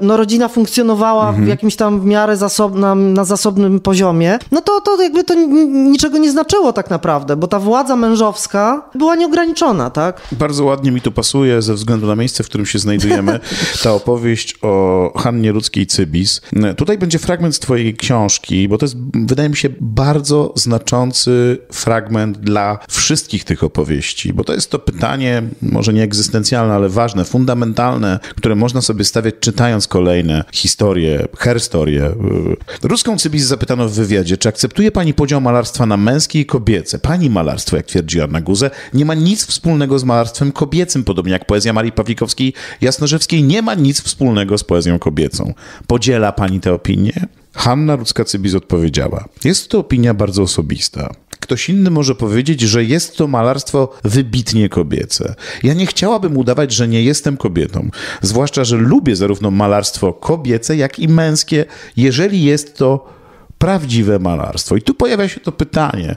no rodzina funkcjonowała mhm. w jakimś tam w miarę zasobnym, na zasobnym poziomie, no to, to jakby to niczego nie znaczyło tak naprawdę, bo ta władza mężowska była nieograniczona, tak?
Bardzo ładnie mi to pasuje ze względu na miejsce, w którym się znajdujemy. (laughs) Ta opowieść o Hannie Rudzkiej-Cybis. Tutaj będzie fragment z twojej książki, bo to jest, wydaje mi się, bardzo znaczący fragment dla wszystkich tych opowieści, bo to jest to pytanie, może nie egzystencjalne, ale ważne, fundamentalne, które można sobie stawiać czytając kolejne historie, herstorie. Ruską Cybis zapytano w wywiadzie, czy akceptuje pani podział malarstwa na męskie i kobiece? Pani malarstwo, jak twierdzi Anna Guze, nie ma nic wspólnego z malarstwem kobiecym, podobnie jak poezja Marii Pawlikowskiej Jasnorzewskiej nie ma nic wspólnego z poezją kobiecą. Podziela pani tę opinię? Hanna Rudzka-Cybis odpowiedziała: Jest to opinia bardzo osobista. Ktoś inny może powiedzieć, że jest to malarstwo wybitnie kobiece. Ja nie chciałabym udawać, że nie jestem kobietą. Zwłaszcza, że lubię zarówno malarstwo kobiece, jak i męskie, jeżeli jest to prawdziwe malarstwo. I tu pojawia się to pytanie.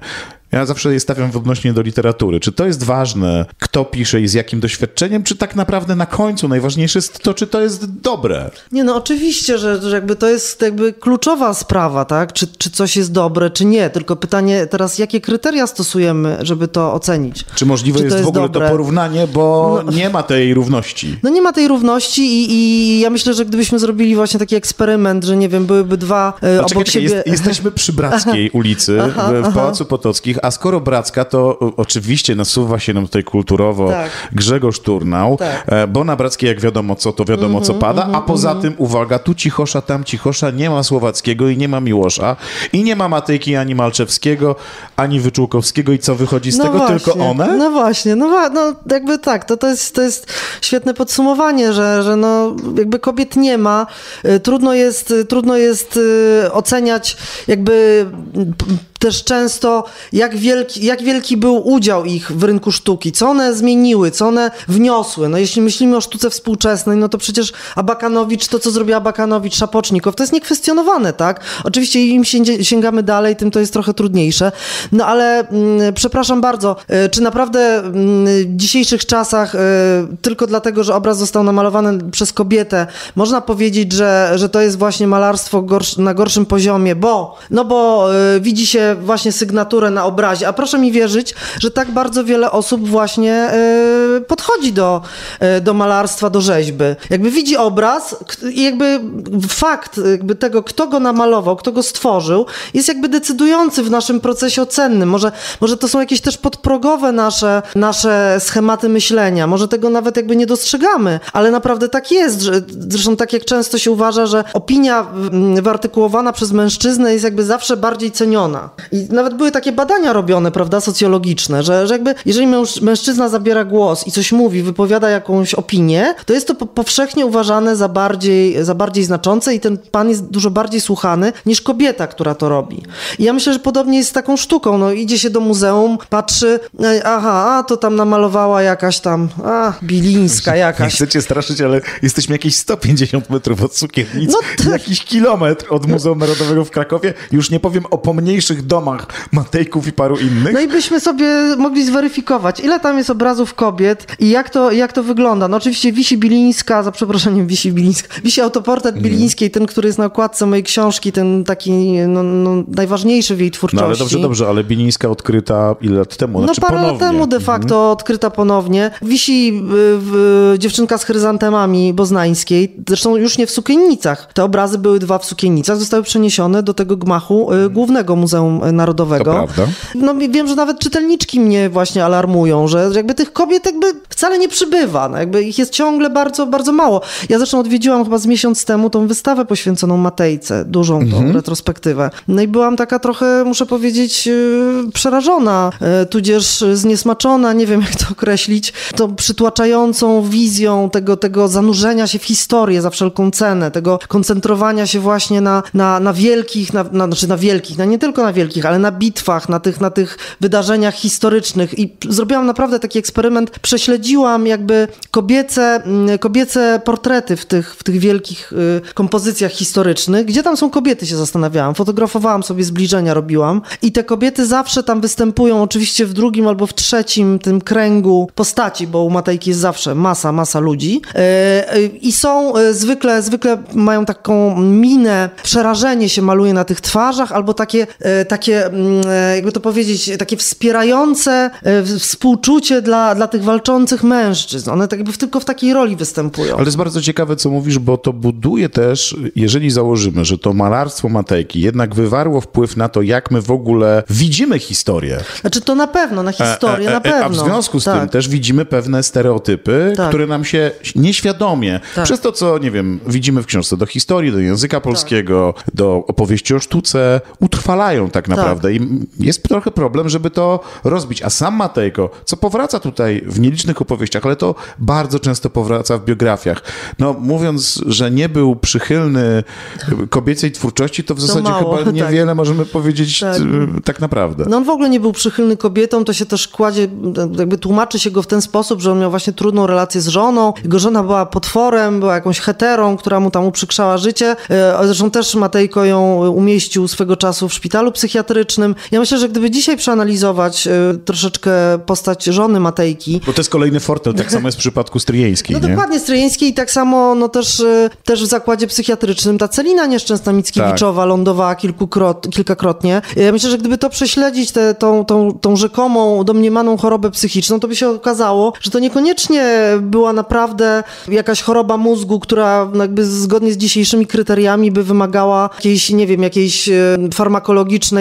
Ja zawsze je stawiam w odnośnie do literatury. Czy to jest ważne, kto pisze i z jakim doświadczeniem, czy tak naprawdę na końcu najważniejsze jest to, czy to jest dobre?
Nie, no oczywiście, że, że jakby to jest jakby kluczowa sprawa, tak? Czy, czy coś jest dobre, czy nie. Tylko pytanie teraz, jakie kryteria stosujemy, żeby to ocenić?
Czy możliwe
Czy
jest,
jest
w ogóle
dobre?
to porównanie, bo nie ma tej równości?
No nie ma tej równości i, i ja myślę, że gdybyśmy zrobili właśnie taki eksperyment, że nie wiem, byłyby dwa e, obok
czekaj,
siebie...
jest, jesteśmy przy Brackiej (laughs) ulicy w, w Pałacu Potockich, a skoro Bracka, to oczywiście nasuwa się nam tutaj kulturowo
Tak.
Grzegorz Turnał,
Tak.
e, bo na Brackiej jak wiadomo co, to wiadomo co pada, a poza tym, uwaga, tu cichosza, tam cichosza, nie ma Słowackiego i nie ma Miłosza i nie ma Matejki ani Malczewskiego, ani Wyczółkowskiego i co wychodzi z tego? Tylko one?
No właśnie, no, no jakby tak, to, to, jest, to jest świetne podsumowanie, że, że no jakby kobiet nie ma. Y, Trudno jest, trudno jest y, oceniać jakby mm, też często, jak wielki, jak wielki był udział ich w rynku sztuki, co one zmieniły, co one wniosły. No jeśli myślimy o sztuce współczesnej, no to przecież Abakanowicz, to co zrobiła Abakanowicz, Szapocznikow, to jest niekwestionowane, tak? Oczywiście im sięgamy dalej, tym to jest trochę trudniejsze. No ale mm, przepraszam bardzo, y, czy naprawdę mm, w dzisiejszych czasach y, tylko dlatego, że obraz został namalowany przez kobietę, można powiedzieć, że, że to jest właśnie malarstwo gorsz, na gorszym poziomie, bo, no bo y, widzi się właśnie sygnaturę na obrazie, a proszę mi wierzyć, że tak bardzo wiele osób właśnie y, podchodzi do, y, do malarstwa, do rzeźby. Jakby widzi obraz i jakby fakt jakby tego, kto go namalował, kto go stworzył, jest jakby decydujący w naszym procesie ocennym. Może, może to są jakieś też podprogowe nasze, nasze schematy myślenia, może tego nawet jakby nie dostrzegamy, ale naprawdę tak jest. Że, zresztą tak jak często się uważa, że opinia mm, wyartykułowana przez mężczyznę jest jakby zawsze bardziej ceniona. I nawet były takie badania robione, prawda, socjologiczne, że, że jakby jeżeli męż, mężczyzna zabiera głos i coś mówi, wypowiada jakąś opinię, to jest to po, powszechnie uważane za bardziej, za bardziej znaczące i ten pan jest dużo bardziej słuchany niż kobieta, która to robi. I ja myślę, że podobnie jest z taką sztuką. No, idzie się do muzeum, patrzy, aha, a to tam namalowała jakaś tam, a, Bilińska
Nie
jakaś.
chcecie straszyć, ale jesteśmy jakieś 150 metrów od sukiennic,
No to-
jakiś kilometr od Muzeum Narodowego w Krakowie. Już nie powiem o pomniejszych domach Matejków i paru innych.
No i byśmy sobie mogli zweryfikować, ile tam jest obrazów kobiet i jak to, jak to wygląda. No oczywiście wisi Bilińska, za przeproszeniem wisi Bilińska, wisi autoportret
Mhm.
Bilińskiej, ten, który jest na okładce mojej książki, ten taki no, no, najważniejszy w jej twórczości.
No ale dobrze, dobrze, ale Bilińska odkryta ile lat temu? Znaczy
no parę
ponownie. Mhm.
lat temu de facto odkryta ponownie. Wisi y, w, dziewczynka z chryzantemami boznańskiej, zresztą już nie w sukiennicach. Te obrazy były dwa w sukiennicach, zostały przeniesione do tego gmachu y, głównego Muzeum Narodowego.
To prawda.
No wiem, że nawet czytelniczki mnie właśnie alarmują, że jakby tych kobiet jakby wcale nie przybywa, no, jakby ich jest ciągle bardzo, bardzo mało. Ja zresztą odwiedziłam chyba z miesiąc temu tą wystawę poświęconą Matejce, dużą tą
Mhm.
retrospektywę. No i byłam taka trochę, muszę powiedzieć, yy, przerażona, yy, tudzież zniesmaczona, nie wiem jak to określić, tą przytłaczającą wizją tego, tego zanurzenia się w historię za wszelką cenę, tego koncentrowania się właśnie na, na, na wielkich, na, na, znaczy na wielkich, no nie tylko na wielkich, ale na bitwach, na tych, na tych wydarzeniach historycznych. I zrobiłam naprawdę taki eksperyment, prześledziłam jakby kobiece, mm, kobiece portrety w tych, w tych wielkich y, kompozycjach historycznych, gdzie tam są kobiety, się zastanawiałam, fotografowałam sobie zbliżenia, robiłam. I te kobiety zawsze tam występują, oczywiście w drugim albo w trzecim tym kręgu postaci, bo u Matejki jest zawsze masa, masa ludzi. Y, y, i są zwykle, zwykle mają taką minę, przerażenie się maluje na tych twarzach, albo takie, takie mm, e, jakby to powiedzieć, takie wspierające y, współczucie dla, dla tych walczących mężczyzn. One tak jakby tylko w takiej roli występują.
Ale jest bardzo ciekawe, co mówisz, bo to buduje też, jeżeli założymy, że to malarstwo Matejki jednak wywarło wpływ na to, jak my w ogóle widzimy historię.
Znaczy to na pewno, na historię, na pewno.
A w związku z
tak.
tym też widzimy pewne stereotypy,
Tak.
które nam się nieświadomie,
Tak.
przez to, co, nie wiem, widzimy w książce do historii, do języka polskiego, do opowieści o sztuce, utrwalają tak tak naprawdę. I jest trochę problem, żeby to rozbić. A sam Matejko, co powraca tutaj w nielicznych opowieściach, ale to bardzo często powraca w biografiach. No mówiąc, że nie był przychylny kobiecej twórczości, to w zasadzie
mało,
chyba (laughs)
tak.
niewiele możemy powiedzieć
Tak.
tak, tak naprawdę.
No on w ogóle nie był przychylny kobietom, to się też kładzie, jakby tłumaczy się go w ten sposób, że on miał właśnie trudną relację z żoną. Jego żona była potworem, była jakąś heterą, która mu tam uprzykrzała życie. E, Zresztą też Matejko ją umieścił swego czasu w szpitalu psychiatrycznym. Ja myślę, że gdyby dzisiaj przeanalizować e, troszeczkę postać żony Matejki,
Bo to jest kolejny fortel, tak samo jest w przypadku Stryjeńskiej,
no
nie?
dokładnie, Stryjeńskiej i tak samo no też, y, też w zakładzie psychiatrycznym ta Celina nieszczęsna Mickiewiczowa
Tak.
lądowała kilkukrot, kilkakrotnie. Ja myślę, że gdyby to prześledzić, tę tą, tą, tą rzekomą, domniemaną chorobę psychiczną, to by się okazało, że to niekoniecznie była naprawdę jakaś choroba mózgu, która jakby zgodnie z dzisiejszymi kryteriami by wymagała jakiejś, nie wiem, jakiejś y,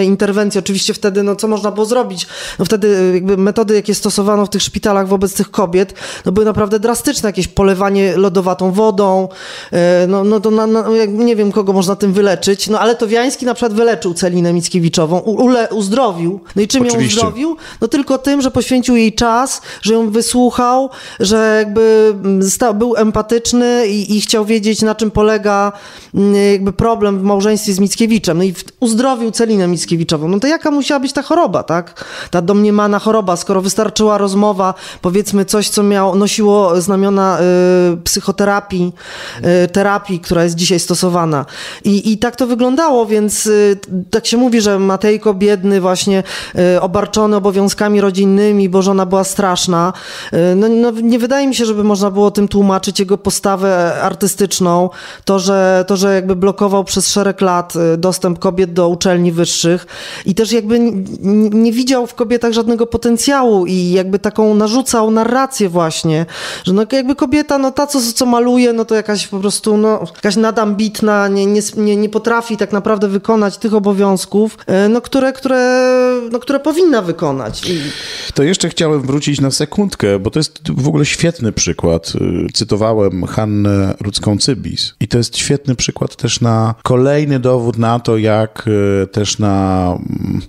farmakologicznej interwencji. Oczywiście wtedy, no co można było zrobić? No wtedy y, jakby metody, jakie stosowano w tych szpitalach wobec tych kobiet, no były naprawdę drastyczne. Jakieś polewanie lodowatą wodą, e, no, no to na, na, jak- nie wiem, kogo można tym wyleczyć, no ale to Wiański na przykład wyleczył Celinę Mickiewiczową, ule, uzdrowił. No i czym ją
Oczywiście.
uzdrowił? No tylko tym, że poświęcił jej czas, że ją wysłuchał, że jakby mm, sta, był empatyczny i, i chciał wiedzieć, na czym polega mm, jakby problem w małżeństwie z Mickiewiczem. No i uzdrowił Celinę Mickiewiczową. No to jaka musiała być ta choroba, tak? Ta domniemana choroba, skoro wystarczyła rozmowa, powiedzmy coś, co miało, nosiło znamiona y, psychoterapii, y, terapii, która jest dzisiaj stosowana. I, I tak to wyglądało, więc y, tak się mówi, że Matejko biedny właśnie y, obarczony obowiązkami rodzinnymi, bo żona była straszna. Y, no, no, nie wydaje mi się, żeby można było tym tłumaczyć jego postawę artystyczną, to, że, to, że jakby blokował przez szereg lat y, dostęp kobiet do uczelni wyższych i też jakby nie widział w kobietach żadnego potencjału i jakby taką narzucał narrację właśnie, że no jakby kobieta, no ta co, co maluje, no to jakaś po prostu, no jakaś nadambitna, nie, nie, nie, nie potrafi tak naprawdę wykonać tych obowiązków, y, no które, które, no, które powinna wykonać. I,
To jeszcze chciałem wrócić na sekundkę, bo to jest w ogóle świetny przykład. Y, Cytowałem Hannę Rudzką-Cybis i to jest świetny przykład też na kolejny dowód na to, jak y, też na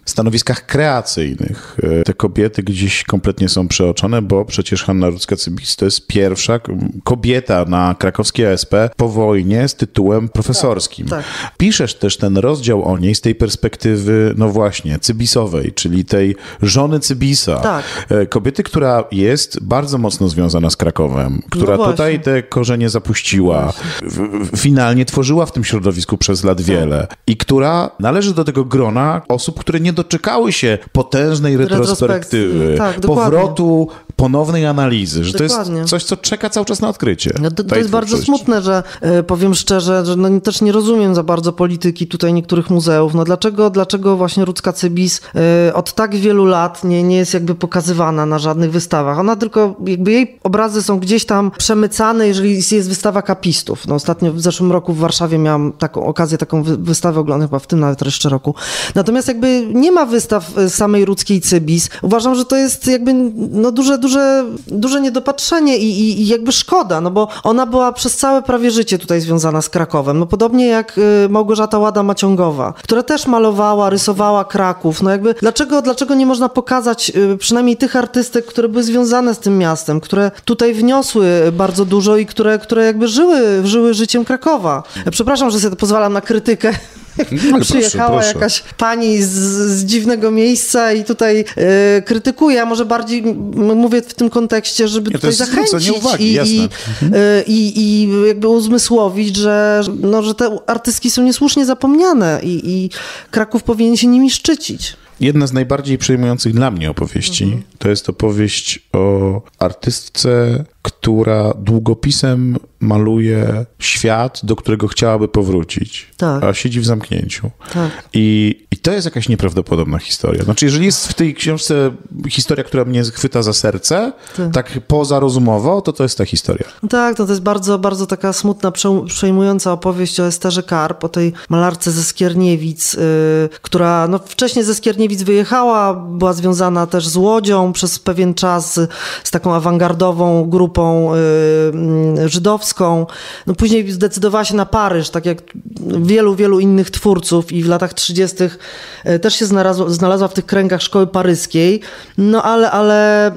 stanowiskach kreacyjnych te kobiety gdzieś kompletnie są przeoczone, bo przecież Hanna Rudzka-Cybis to jest pierwsza kobieta na krakowskiej ASP po wojnie z tytułem profesorskim.
tak.
Piszesz też ten rozdział o niej z tej perspektywy, no właśnie, Cybisowej, czyli tej żony Cybisa.
Tak.
E, Kobiety, która jest bardzo mocno związana z Krakowem, która
No
tutaj te korzenie zapuściła, w- finalnie tworzyła w tym środowisku przez lat wiele i która należy do tego grona osób, które nie doczekały się potężnej retrospektywy,
Retrospekcji. Tak,
powrotu ponownej analizy, że to
Dokładnie.
jest coś, co czeka cały czas na odkrycie.
No to, to jest bardzo smutne, że e, powiem szczerze, że no, też nie rozumiem za bardzo polityki tutaj niektórych muzeów. No dlaczego, dlaczego właśnie Rudzka Cybis e, od tak wielu lat nie, nie jest jakby pokazywana na żadnych wystawach? Ona tylko, jakby jej obrazy są gdzieś tam przemycane, jeżeli jest wystawa kapistów. No ostatnio w zeszłym roku w Warszawie miałam taką okazję, taką wy- wystawę oglądać, chyba w tym nawet jeszcze roku. Natomiast jakby nie ma wystaw e, samej Rudzkiej Cybis. Uważam, że to jest jakby no, duże, duże, duże niedopatrzenie i, i, i jakby szkoda, no bo ona była przez całe prawie życie tutaj związana z Krakowem. No podobnie jak y, Małgorzata Łada-Maciągowa, która też malowała, rysowała Kraków. No jakby dlaczego, dlaczego nie można pokazać y, przynajmniej tych artystek, które były związane z tym miastem, które tutaj wniosły bardzo dużo i które, które jakby żyły, żyły życiem Krakowa. Przepraszam, że sobie pozwalam na krytykę.
Proszę,
Przyjechała
proszę.
jakaś pani z, z dziwnego miejsca i tutaj e, krytykuje, a może bardziej mówię w tym kontekście, żeby
to
tutaj zachęcić
uwagi,
i, i, e, i, i jakby uzmysłowić, że, no, że te artystki są niesłusznie zapomniane i, i Kraków powinien się nimi szczycić.
Jedna z najbardziej przejmujących dla mnie opowieści
Mhm.
to jest opowieść o artystce, która długopisem maluje świat, do którego chciałaby powrócić,
Tak.
a siedzi w zamknięciu.
Tak.
I, I to jest jakaś nieprawdopodobna historia. Znaczy, jeżeli jest w tej książce historia, która mnie chwyta za serce, tak pozarozumowo, to to jest ta historia.
Tak, to, to jest bardzo, bardzo taka smutna, prze- przejmująca opowieść o Esterze Karp, o tej malarce ze Skierniewic, y, która no, wcześniej ze Skierniewic Skierniewic wyjechała, była związana też z Łodzią przez pewien czas z, z taką awangardową grupą y, żydowską. No później zdecydowała się na Paryż, tak jak wielu, wielu innych twórców i w latach 30. też się znalazła, znalazła w tych kręgach szkoły paryskiej. No ale, ale,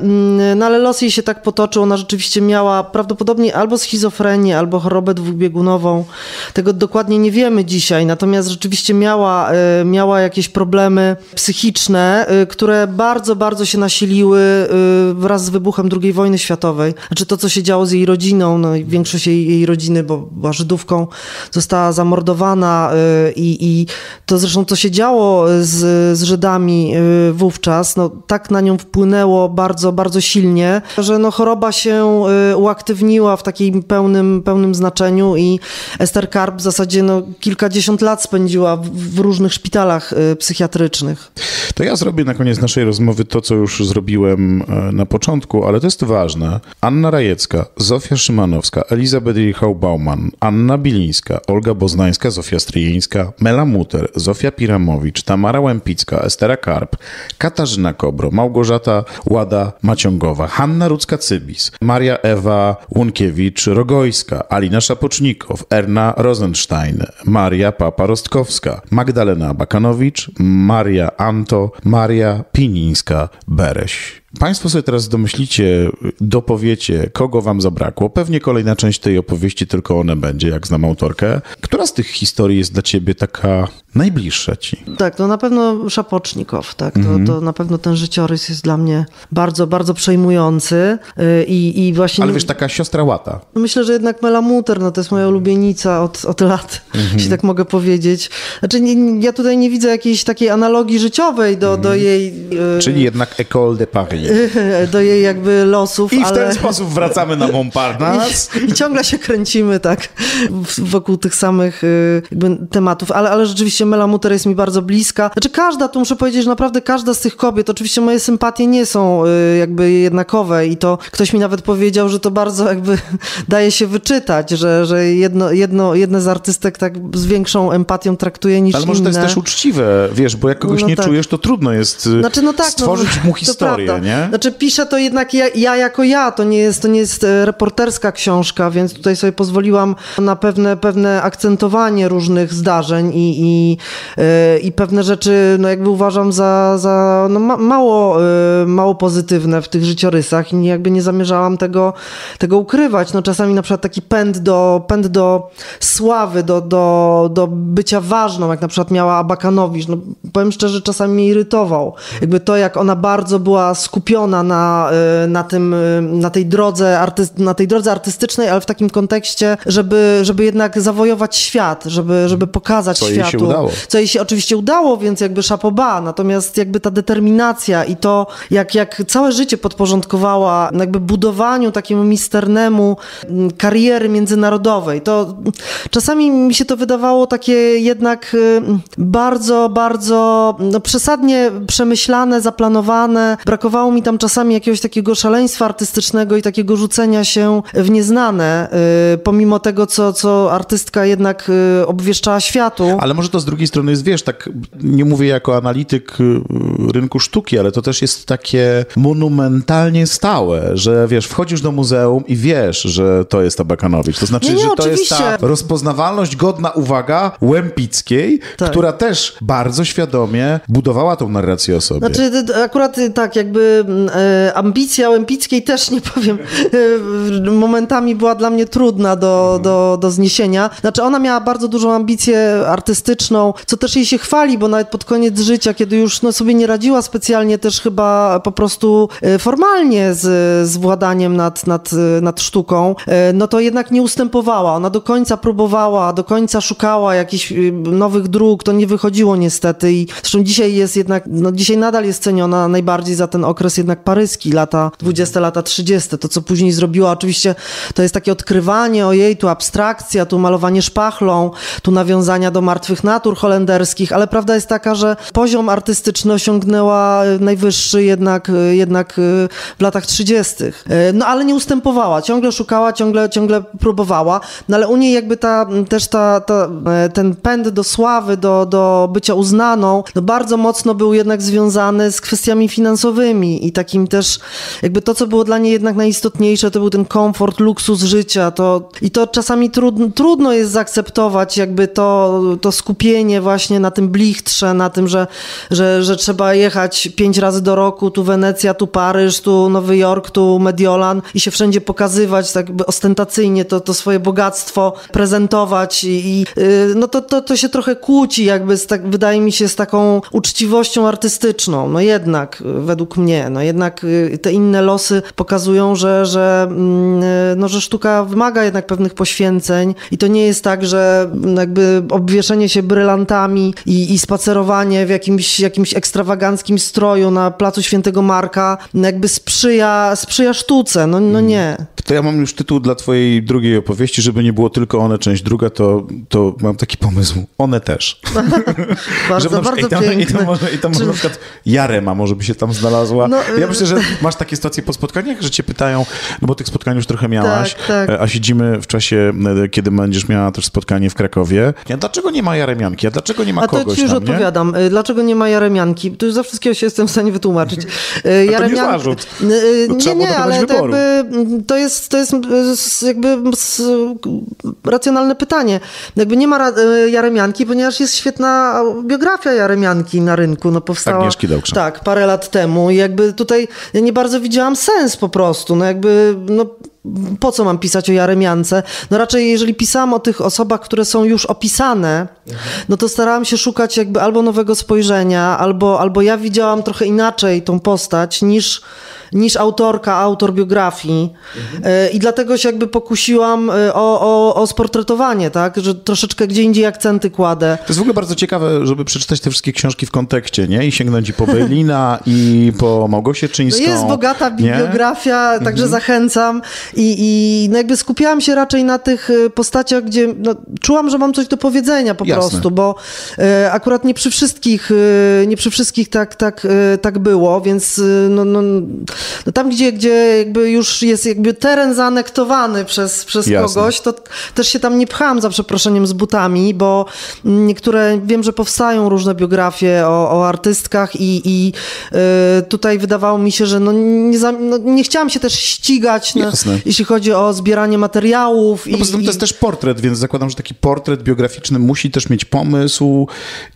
no, ale los jej się tak potoczył. Ona rzeczywiście miała prawdopodobnie albo schizofrenię, albo chorobę dwubiegunową. Tego dokładnie nie wiemy dzisiaj, natomiast rzeczywiście miała, miała jakieś problemy psychiczne, które bardzo, bardzo się nasiliły wraz z wybuchem II wojny światowej. Znaczy to, co się działo z jej rodziną, no większość jej, jej rodziny, bo była Żydówką, została zamordowana i, i to zresztą, co się działo z, z Żydami wówczas, no tak na nią wpłynęło bardzo, bardzo silnie, że no choroba się uaktywniła w takim pełnym, pełnym znaczeniu i Esther Karp w zasadzie no, kilkadziesiąt lat spędziła w, w różnych szpitalach psychiatrycznych.
To ja zrobię na koniec naszej rozmowy to, co już zrobiłem na początku, ale to jest ważne. Anna Rajecka, Zofia Szymanowska, Elizabeth Richał-Bauman, Anna Bilińska, Olga Boznańska, Zofia Stryjeńska, Mela Muter, Zofia Piramowicz, Tamara Łępicka, Estera Karp, Katarzyna Kobro, Małgorzata Łada Maciągowa, Hanna Rudzka-Cybis, Maria Ewa Łunkiewicz-Rogojska, Alina Szapocznikow, Erna Rosenstein, Maria Papa-Rostkowska, Magdalena Bakanowicz, Maria Anto, Maria Pinińska-Bereś. Państwo sobie teraz domyślicie, dopowiecie, kogo wam zabrakło. Pewnie kolejna część tej opowieści tylko one będzie, jak znam autorkę. Która z tych historii jest dla ciebie taka najbliższa ci?
Tak, to na pewno Szapocznikow, tak. To,
Mhm.
to na pewno ten życiorys jest dla mnie bardzo, bardzo przejmujący y, i, i właśnie...
Ale wiesz, taka siostra łata.
Myślę, że jednak Melamuter, no to jest moja ulubienica od, od lat, jeśli tak mogę powiedzieć. Znaczy, nie, ja tutaj nie widzę jakiejś takiej analogii życiowej do, do jej... y,
Czyli jednak École de Paris. (laughs)
do jej jakby losów,
I w
ale...
ten sposób wracamy na Montparnasse. (laughs)
I, I ciągle się kręcimy tak w- wokół tych samych y, jakby tematów, ale, ale rzeczywiście Mela Muter jest mi bardzo bliska. Znaczy każda, tu muszę powiedzieć, że naprawdę każda z tych kobiet, oczywiście moje sympatie nie są y, jakby jednakowe i to ktoś mi nawet powiedział, że to bardzo jakby (laughs) daje się wyczytać, że, że jedno, jedno, jedne z artystek tak z większą empatią traktuje niż
Ale może
inne.
to jest też uczciwe, wiesz, bo jak kogoś
No
nie
tak.
czujesz, to trudno jest y,
Znaczy, no tak, no,
stworzyć mu (laughs)
to
historię, nie?
Znaczy piszę to jednak ja, ja jako ja, to nie jest, to nie jest e, reporterska książka, więc tutaj sobie pozwoliłam na pewne, pewne akcentowanie różnych zdarzeń i, i, e, i pewne rzeczy, no jakby uważam za, za no ma, mało, e, mało pozytywne w tych życiorysach i jakby nie zamierzałam tego, tego ukrywać. No czasami na przykład taki pęd do, pęd do sławy, do, do, do bycia ważną, jak na przykład miała Abakanowicz. No, powiem szczerze, czasami mnie irytował. Jakby to, jak ona bardzo była skupiona na, y, na, tym, y, na, tej drodze artyst, na tej drodze artystycznej, ale w takim kontekście, żeby, żeby jednak zawojować świat, żeby, żeby pokazać
jej
światu.
Udało.
Co jej się oczywiście udało, więc jakby szapoba. Natomiast jakby ta determinacja i to, jak, jak całe życie podporządkowała jakby budowaniu takiemu misternemu mm, kariery międzynarodowej, to czasami mi się to wydawało takie jednak y, bardzo, bardzo no, przesadnie przemyślane, zaplanowane. Brakowało mi tam czasami jakiegoś takiego szaleństwa artystycznego i takiego rzucenia się w nieznane, y, pomimo tego, co, co artystka jednak y, obwieszczała światu.
Ale może to drugiej strony jest, wiesz, tak nie mówię jako analityk y, rynku sztuki, ale to też jest takie monumentalnie stałe, że wiesz, wchodzisz do muzeum i wiesz, że to jest Abakanowicz. To znaczy,
Nie, nie,
że to jest ta
oczywiście.
rozpoznawalność godna, uwaga, Łępickiej,
Tak.
która też bardzo świadomie budowała tą narrację o sobie.
Znaczy, akurat y, tak, jakby e, ambicja Łępickiej też nie powiem, e, momentami była dla mnie trudna do, do, do zniesienia. Znaczy, ona miała bardzo dużą ambicję artystyczną, co też jej się chwali, bo nawet pod koniec życia, kiedy już no, sobie nie radziła specjalnie też chyba po prostu e, formalnie z, z władaniem nad, nad, e, nad sztuką, e, no to jednak nie ustępowała. Ona do końca próbowała, do końca szukała jakichś nowych dróg, to nie wychodziło niestety i zresztą dzisiaj jest jednak, no dzisiaj nadal jest ceniona najbardziej za ten okres jednak paryski, lata 20, lata 30. To, co później zrobiła, oczywiście to jest takie odkrywanie, ojej, tu abstrakcja, tu malowanie szpachlą, tu nawiązania do martwych natur holenderskich, ale prawda jest taka, że poziom artystyczny osiągnęła najwyższy jednak, jednak w latach 30. No ale nie ustępowała, ciągle szukała, ciągle, ciągle próbowała, no ale u niej jakby ta, też ta, ta, ten pęd do sławy, do, do bycia uznaną, no bardzo mocno był jednak związany z kwestiami finansowymi i takim też, jakby to, co było dla niej jednak najistotniejsze, to był ten komfort, luksus życia, to, i to czasami trudno, trudno jest zaakceptować jakby to, to skupienie właśnie na tym blichtrze, na tym, że, że, że trzeba jechać pięć razy do roku, tu Wenecja, tu Paryż, tu Nowy Jork, tu Mediolan i się wszędzie pokazywać tak jakby ostentacyjnie to, to swoje bogactwo, prezentować i, i y, no to, to, to się trochę kłóci jakby z tak, wydaje mi się z taką uczciwością artystyczną. No jednak y, według mnie, no jednak y, te inne losy pokazują, że, że, mm, no, że sztuka wymaga jednak pewnych poświęceń i to nie jest tak, że jakby obwieszenie się brylantami i, i spacerowanie w jakimś, jakimś ekstrawaganckim stroju na placu Świętego Marka jakby sprzyja, sprzyja sztuce. No, no nie.
To ja mam już tytuł dla twojej drugiej opowieści, żeby nie było tylko one, część druga, to, to mam taki pomysł. One też. (laughs)
bardzo,
na
bardzo
i tam,
piękne.
I tam, może, i tam może na przykład Jarema może by się tam znalazła.
No,
ja
y-
myślę, że masz takie sytuacje po spotkaniach, że cię pytają, no bo tych spotkań już trochę miałaś,
Tak, tak.
a siedzimy w czasie, e, kiedy będziesz miała też spotkanie w Krakowie. Dlaczego nie ma Jaremianki? A dlaczego nie ma
A to ci już
tam, nie?
odpowiadam. Y, Dlaczego nie ma Jaremianki? To już za wszystkiego się jestem w stanie wytłumaczyć. Y, (laughs)
nie zarzut.
Y,
To
Nie,
było
nie,
dokonać
ale to jakby mm, to jest, to jest y, jakby racjonalne pytanie. Jakby nie ma y, Jaremianki, ponieważ jest świetna biografia Jaremianki na rynku. No powstała,
Agnieszki Dałkrzak.
Tak, parę lat temu i jakby tutaj nie bardzo widziałam sens po prostu. No jakby, no po co mam pisać o Jaremiance? No raczej jeżeli pisałam o tych osobach, które są już opisane, no to starałam się szukać jakby albo nowego spojrzenia, albo, albo ja widziałam trochę inaczej tą postać niż, niż autorka, autor biografii. E, I dlatego się jakby pokusiłam e, o, o, o sportretowanie, tak? Że troszeczkę gdzie indziej akcenty kładę.
To jest w ogóle bardzo ciekawe, żeby przeczytać te wszystkie książki w kontekście, nie? I sięgnąć i po Bejlina, i po Małgosię
No
Czyńską.
jest bogata
nie?
bibliografia, także zachęcam. I, i no jakby skupiałam się raczej na tych y, postaciach, gdzie no, czułam, że mam coś do powiedzenia po
Jasne.
prostu, bo akurat nie przy wszystkich, nie przy wszystkich tak, tak, tak było, więc no, no, no tam, gdzie, gdzie jakby już jest jakby teren zaanektowany przez, przez
Jasne.
kogoś, to też się tam nie pchałam za przeproszeniem z butami, bo niektóre, wiem, że powstają różne biografie o, o artystkach i, i y, tutaj wydawało mi się, że no nie, za, no nie chciałam się też ścigać, no,
Jasne.
jeśli chodzi o zbieranie materiałów.
No
i,
poza tym
i,
to jest też portret, więc zakładam, że taki portret biograficzny musi też mieć pomysł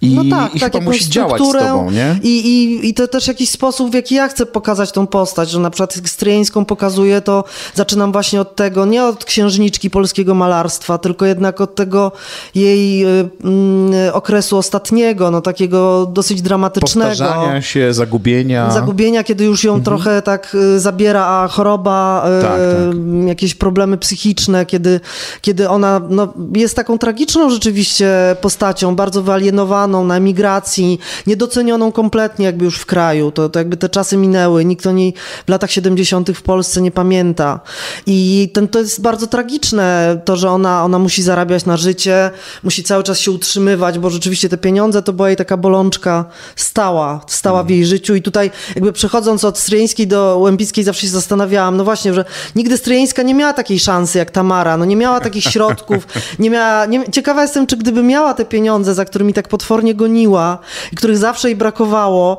i,
no tak,
i
tak,
musi działać z tobą, nie?
I, i, I to też jakiś sposób, w jaki ja chcę pokazać tą postać, że na przykład Stryjeńską pokazuję, to zaczynam właśnie od tego, nie od księżniczki polskiego malarstwa, tylko jednak od tego jej y, mm, okresu ostatniego, no takiego dosyć dramatycznego.
Powtarzania się, zagubienia.
Zagubienia, kiedy już ją trochę tak y, zabiera, a choroba, y,
Tak, tak.
jakieś problemy psychiczne, kiedy, kiedy ona no, jest taką tragiczną rzeczywiście postacią, bardzo wyalienowaną na emigracji, niedocenioną kompletnie jakby już w kraju. To, to jakby te czasy minęły, nikt o niej w latach 70. w Polsce nie pamięta. I ten, to jest bardzo tragiczne, to, że ona, ona musi zarabiać na życie, musi cały czas się utrzymywać, bo rzeczywiście te pieniądze to była jej taka bolączka stała, stała w jej życiu i tutaj jakby przechodząc od Stryjeńskiej do Łębickiej zawsze się zastanawiałam, no właśnie, że nigdy Stryjeńska nie miała takiej szansy jak Tamara, no nie miała takich środków, nie miała, nie, ciekawa jestem, czy gdyby miała te pieniądze, za którymi tak potwornie goniła i których zawsze jej brakowało,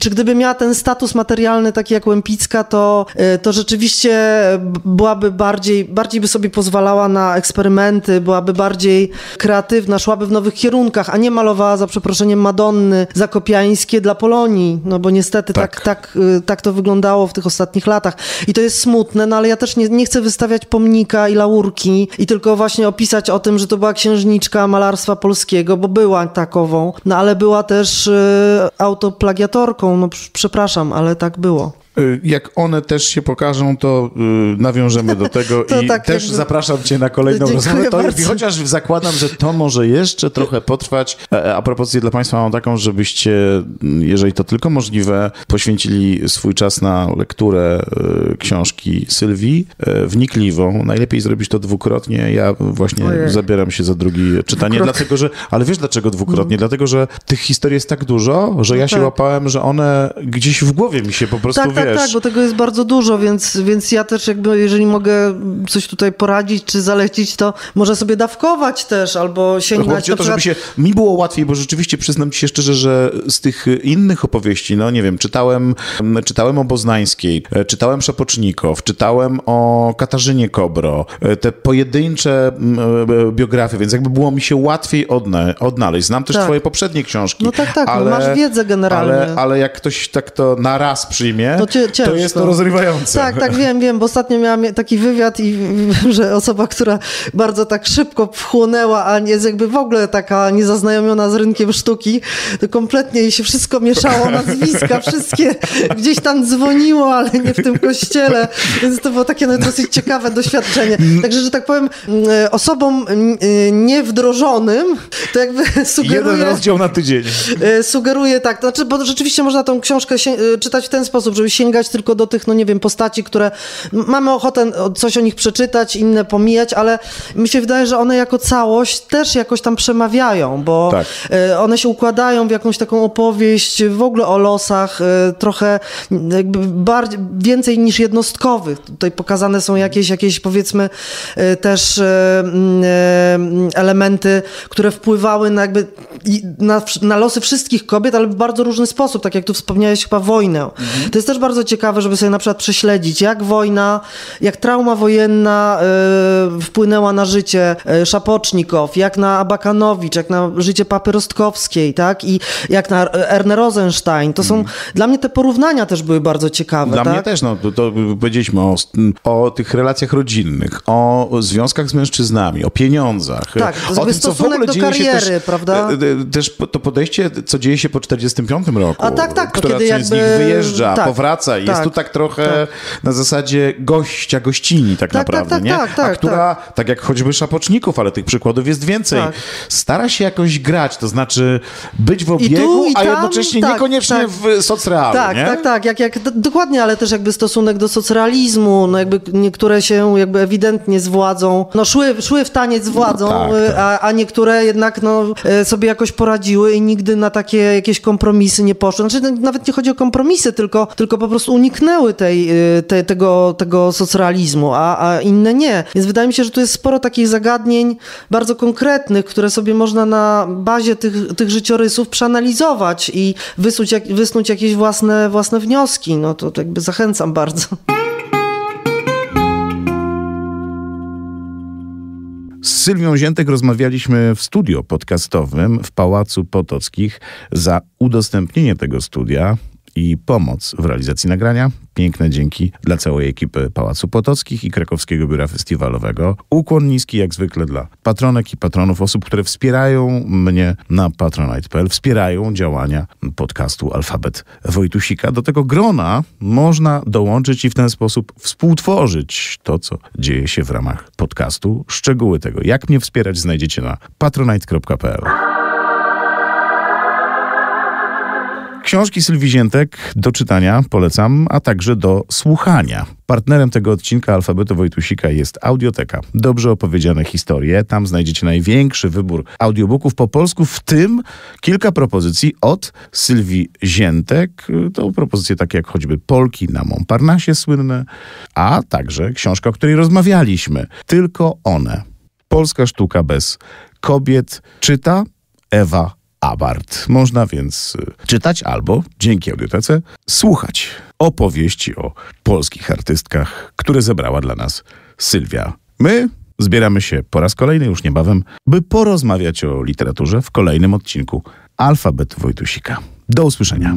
czy gdyby miała ten status materialny taki jak Łępicka, to, y, to rzeczywiście byłaby bardziej, bardziej by sobie pozwalała na eksperymenty, byłaby bardziej kreatywna, szłaby w nowych kierunkach, a nie malowała za przeproszeniem Madonny zakopiańskie dla Polonii, no bo niestety tak,
Tak.
tak, y, tak to wyglądało w tych ostatnich latach. I to jest smutne, no ale ja też nie, nie chcę wystawiać pomnika i laurki i tylko właśnie opisać o tym, że to była księżniczka malarstwa polskiego, bo była takową, no ale była też y, autoplagiatorką, no pr- przepraszam, ale tak było.
Y, Jak one też się pokażą, to y, nawiążemy do tego (laughs) i
tak
też
jakby-
zapraszam cię na kolejną rozmowę. To, chociaż zakładam, że to może jeszcze trochę potrwać. E, A propozycję dla Państwa mam taką, żebyście, m, jeżeli to tylko możliwe, poświęcili swój czas na lekturę e, książki Sylwii, e, wnikliwą. Najlepiej zrobić to dwukrotnie. Ja właśnie
Ojej.
zabieram się za drugie czytanie,
Dwukrotnie.
dlatego że, ale wiesz dlaczego dwukrotnie? Dlatego, że tych historii jest tak dużo, że ja się
tak.
łapałem, że one gdzieś w głowie mi się po prostu,
Tak, tak,
wiesz...
tak, bo tego jest bardzo dużo, więc, więc ja też jakby, jeżeli mogę coś tutaj poradzić czy zalecić, to może sobie dawkować też, albo sięgnąć
Chodzi o
na
to,
przykład...
żeby się mi było łatwiej, bo rzeczywiście przyznam ci się szczerze, że z tych innych opowieści, no nie wiem, czytałem, czytałem o Boznańskiej, czytałem Szapocznikow, czytałem o Katarzynie Kobro, te pojedyncze m, e, biografie, więc jakby było mi się łatwiej odna odnaleźć. Znam też
Tak.
twoje poprzednie książki.
No tak, tak, no masz wiedzę generalnie.
Ale, ale jak ktoś tak to na raz przyjmie,
To ciężko.
jest to rozrywające.
Tak, tak, wiem, wiem, bo ostatnio miałam taki wywiad i (laughs) że osoba, która bardzo tak szybko wchłonęła, a nie jest jakby w ogóle taka niezaznajomiona z rynkiem sztuki, to kompletnie jej się wszystko mieszało, nazwiska, wszystkie gdzieś tam dzwoniło, ale nie w tym kościele, więc to było takie no, dosyć ciekawe doświadczenie. Także, że tak powiem, mm, osobom mm, niewdrożonym, to jakby (laughs)
Jeden
sugeruję...
rozdział na tydzień.
E, Sugeruję tak, to znaczy, bo rzeczywiście można tą książkę się, e, czytać w ten sposób, żeby sięgać tylko do tych, no nie wiem, postaci, które mamy ochotę coś o nich przeczytać, inne pomijać, ale mi się wydaje, że one jako całość też jakoś tam przemawiają, bo
Tak.
e, one się układają w jakąś taką opowieść w ogóle o losach, e, trochę jakby bardziej, więcej niż jednostkowych. Tutaj pokazane są jakieś, jakieś powiedzmy e, też elementy, które wpływały na jakby na, na losy wszystkich kobiet, ale w bardzo różny sposób, tak jak tu wspomniałeś chyba wojnę. To jest też bardzo ciekawe, żeby sobie na przykład prześledzić, jak wojna, jak trauma wojenna e, wpłynęła na życie e, Szapocznikow, jak na Abakanowicz, jak na życie Papy Rostkowskiej, tak? I jak na Erne Rosenstein. To są, dla mnie te porównania też były bardzo ciekawe,
Dla
tak?
mnie też, no, to, to powiedzieliśmy o, o tych relacjach rodzinnych, o związkach z mężczyznami, o pieniądzach.
Tak, to
o tym, co w ogóle
do
dzieje się
kariery,
też,
prawda?
e, e, Też to podejście, co dzieje się po 45 roku.
A tak, tak, to
która
kiedy
część z
jakby-
nich wyjeżdża,
tak,
powraca i jest
tak,
tu tak trochę na zasadzie gościa, gościni tak,
Tak,
naprawdę,
tak, tak,
nie?
tak, tak,
A która, tak. jak choćby Szapoczników, ale tych przykładów jest więcej,
Tak.
stara się jakoś grać, to znaczy być w obiegu,
tu, i
a
tam,
jednocześnie
tak,
niekoniecznie
tak.
w socrealu,
Tak,
nie?
tak, tak, jak, jak, dokładnie, ale też jakby stosunek do socrealizmu, no jakby niektóre się jakby ewidentnie z władzą, no szły, szły w taniec z władzą,
tak,
y,
tak.
A, a niektóre jednak no, y, sobie jakoś poradziły i nigdy na takie jakieś kompromisy nie poszły. Znaczy no, nawet nie chodzi o kompromisy, tylko, tylko po prostu uniknęły tej, y, te, tego, tego socrealizmu, a, a inne nie. Więc wydaje mi się, że tu jest sporo takich zagadnień bardzo konkretnych, które sobie można na bazie tych, tych życiorysów przeanalizować i wysnuć, jak, wysnuć jakieś własne, własne wnioski. No to, to jakby zachęcam bardzo.
Z Sylwią Ziętek rozmawialiśmy w studio podcastowym w Pałacu Potockich. Za udostępnienie tego studia i pomoc w realizacji nagrania. Piękne dzięki dla całej ekipy Pałacu Potockich i Krakowskiego Biura Festiwalowego. Ukłon niski jak zwykle dla patronek i patronów, osób, które wspierają mnie na patronite.pl, wspierają działania podcastu Alfabet Wojtusika. Do tego grona można dołączyć i w ten sposób współtworzyć to, co dzieje się w ramach podcastu. Szczegóły tego, jak mnie wspierać, znajdziecie na patronite.pl. Książki Sylwii Ziętek do czytania polecam, a także do słuchania. Partnerem tego odcinka Alfabetu Wojtusika jest Audioteka. Dobrze opowiedziane historie. Tam znajdziecie największy wybór audiobooków po polsku, w tym kilka propozycji od Sylwii Ziętek. To propozycje takie jak choćby Polki na Montparnasse słynne, a także książka, o której rozmawialiśmy. Tylko one. Polska sztuka bez kobiet czyta Ewa Abart. Można więc y, czytać albo, dzięki audiotece, słuchać opowieści o polskich artystkach, które zebrała dla nas Sylwia. My zbieramy się po raz kolejny już niebawem, by porozmawiać o literaturze w kolejnym odcinku Alfabetu Wojtusika. Do usłyszenia.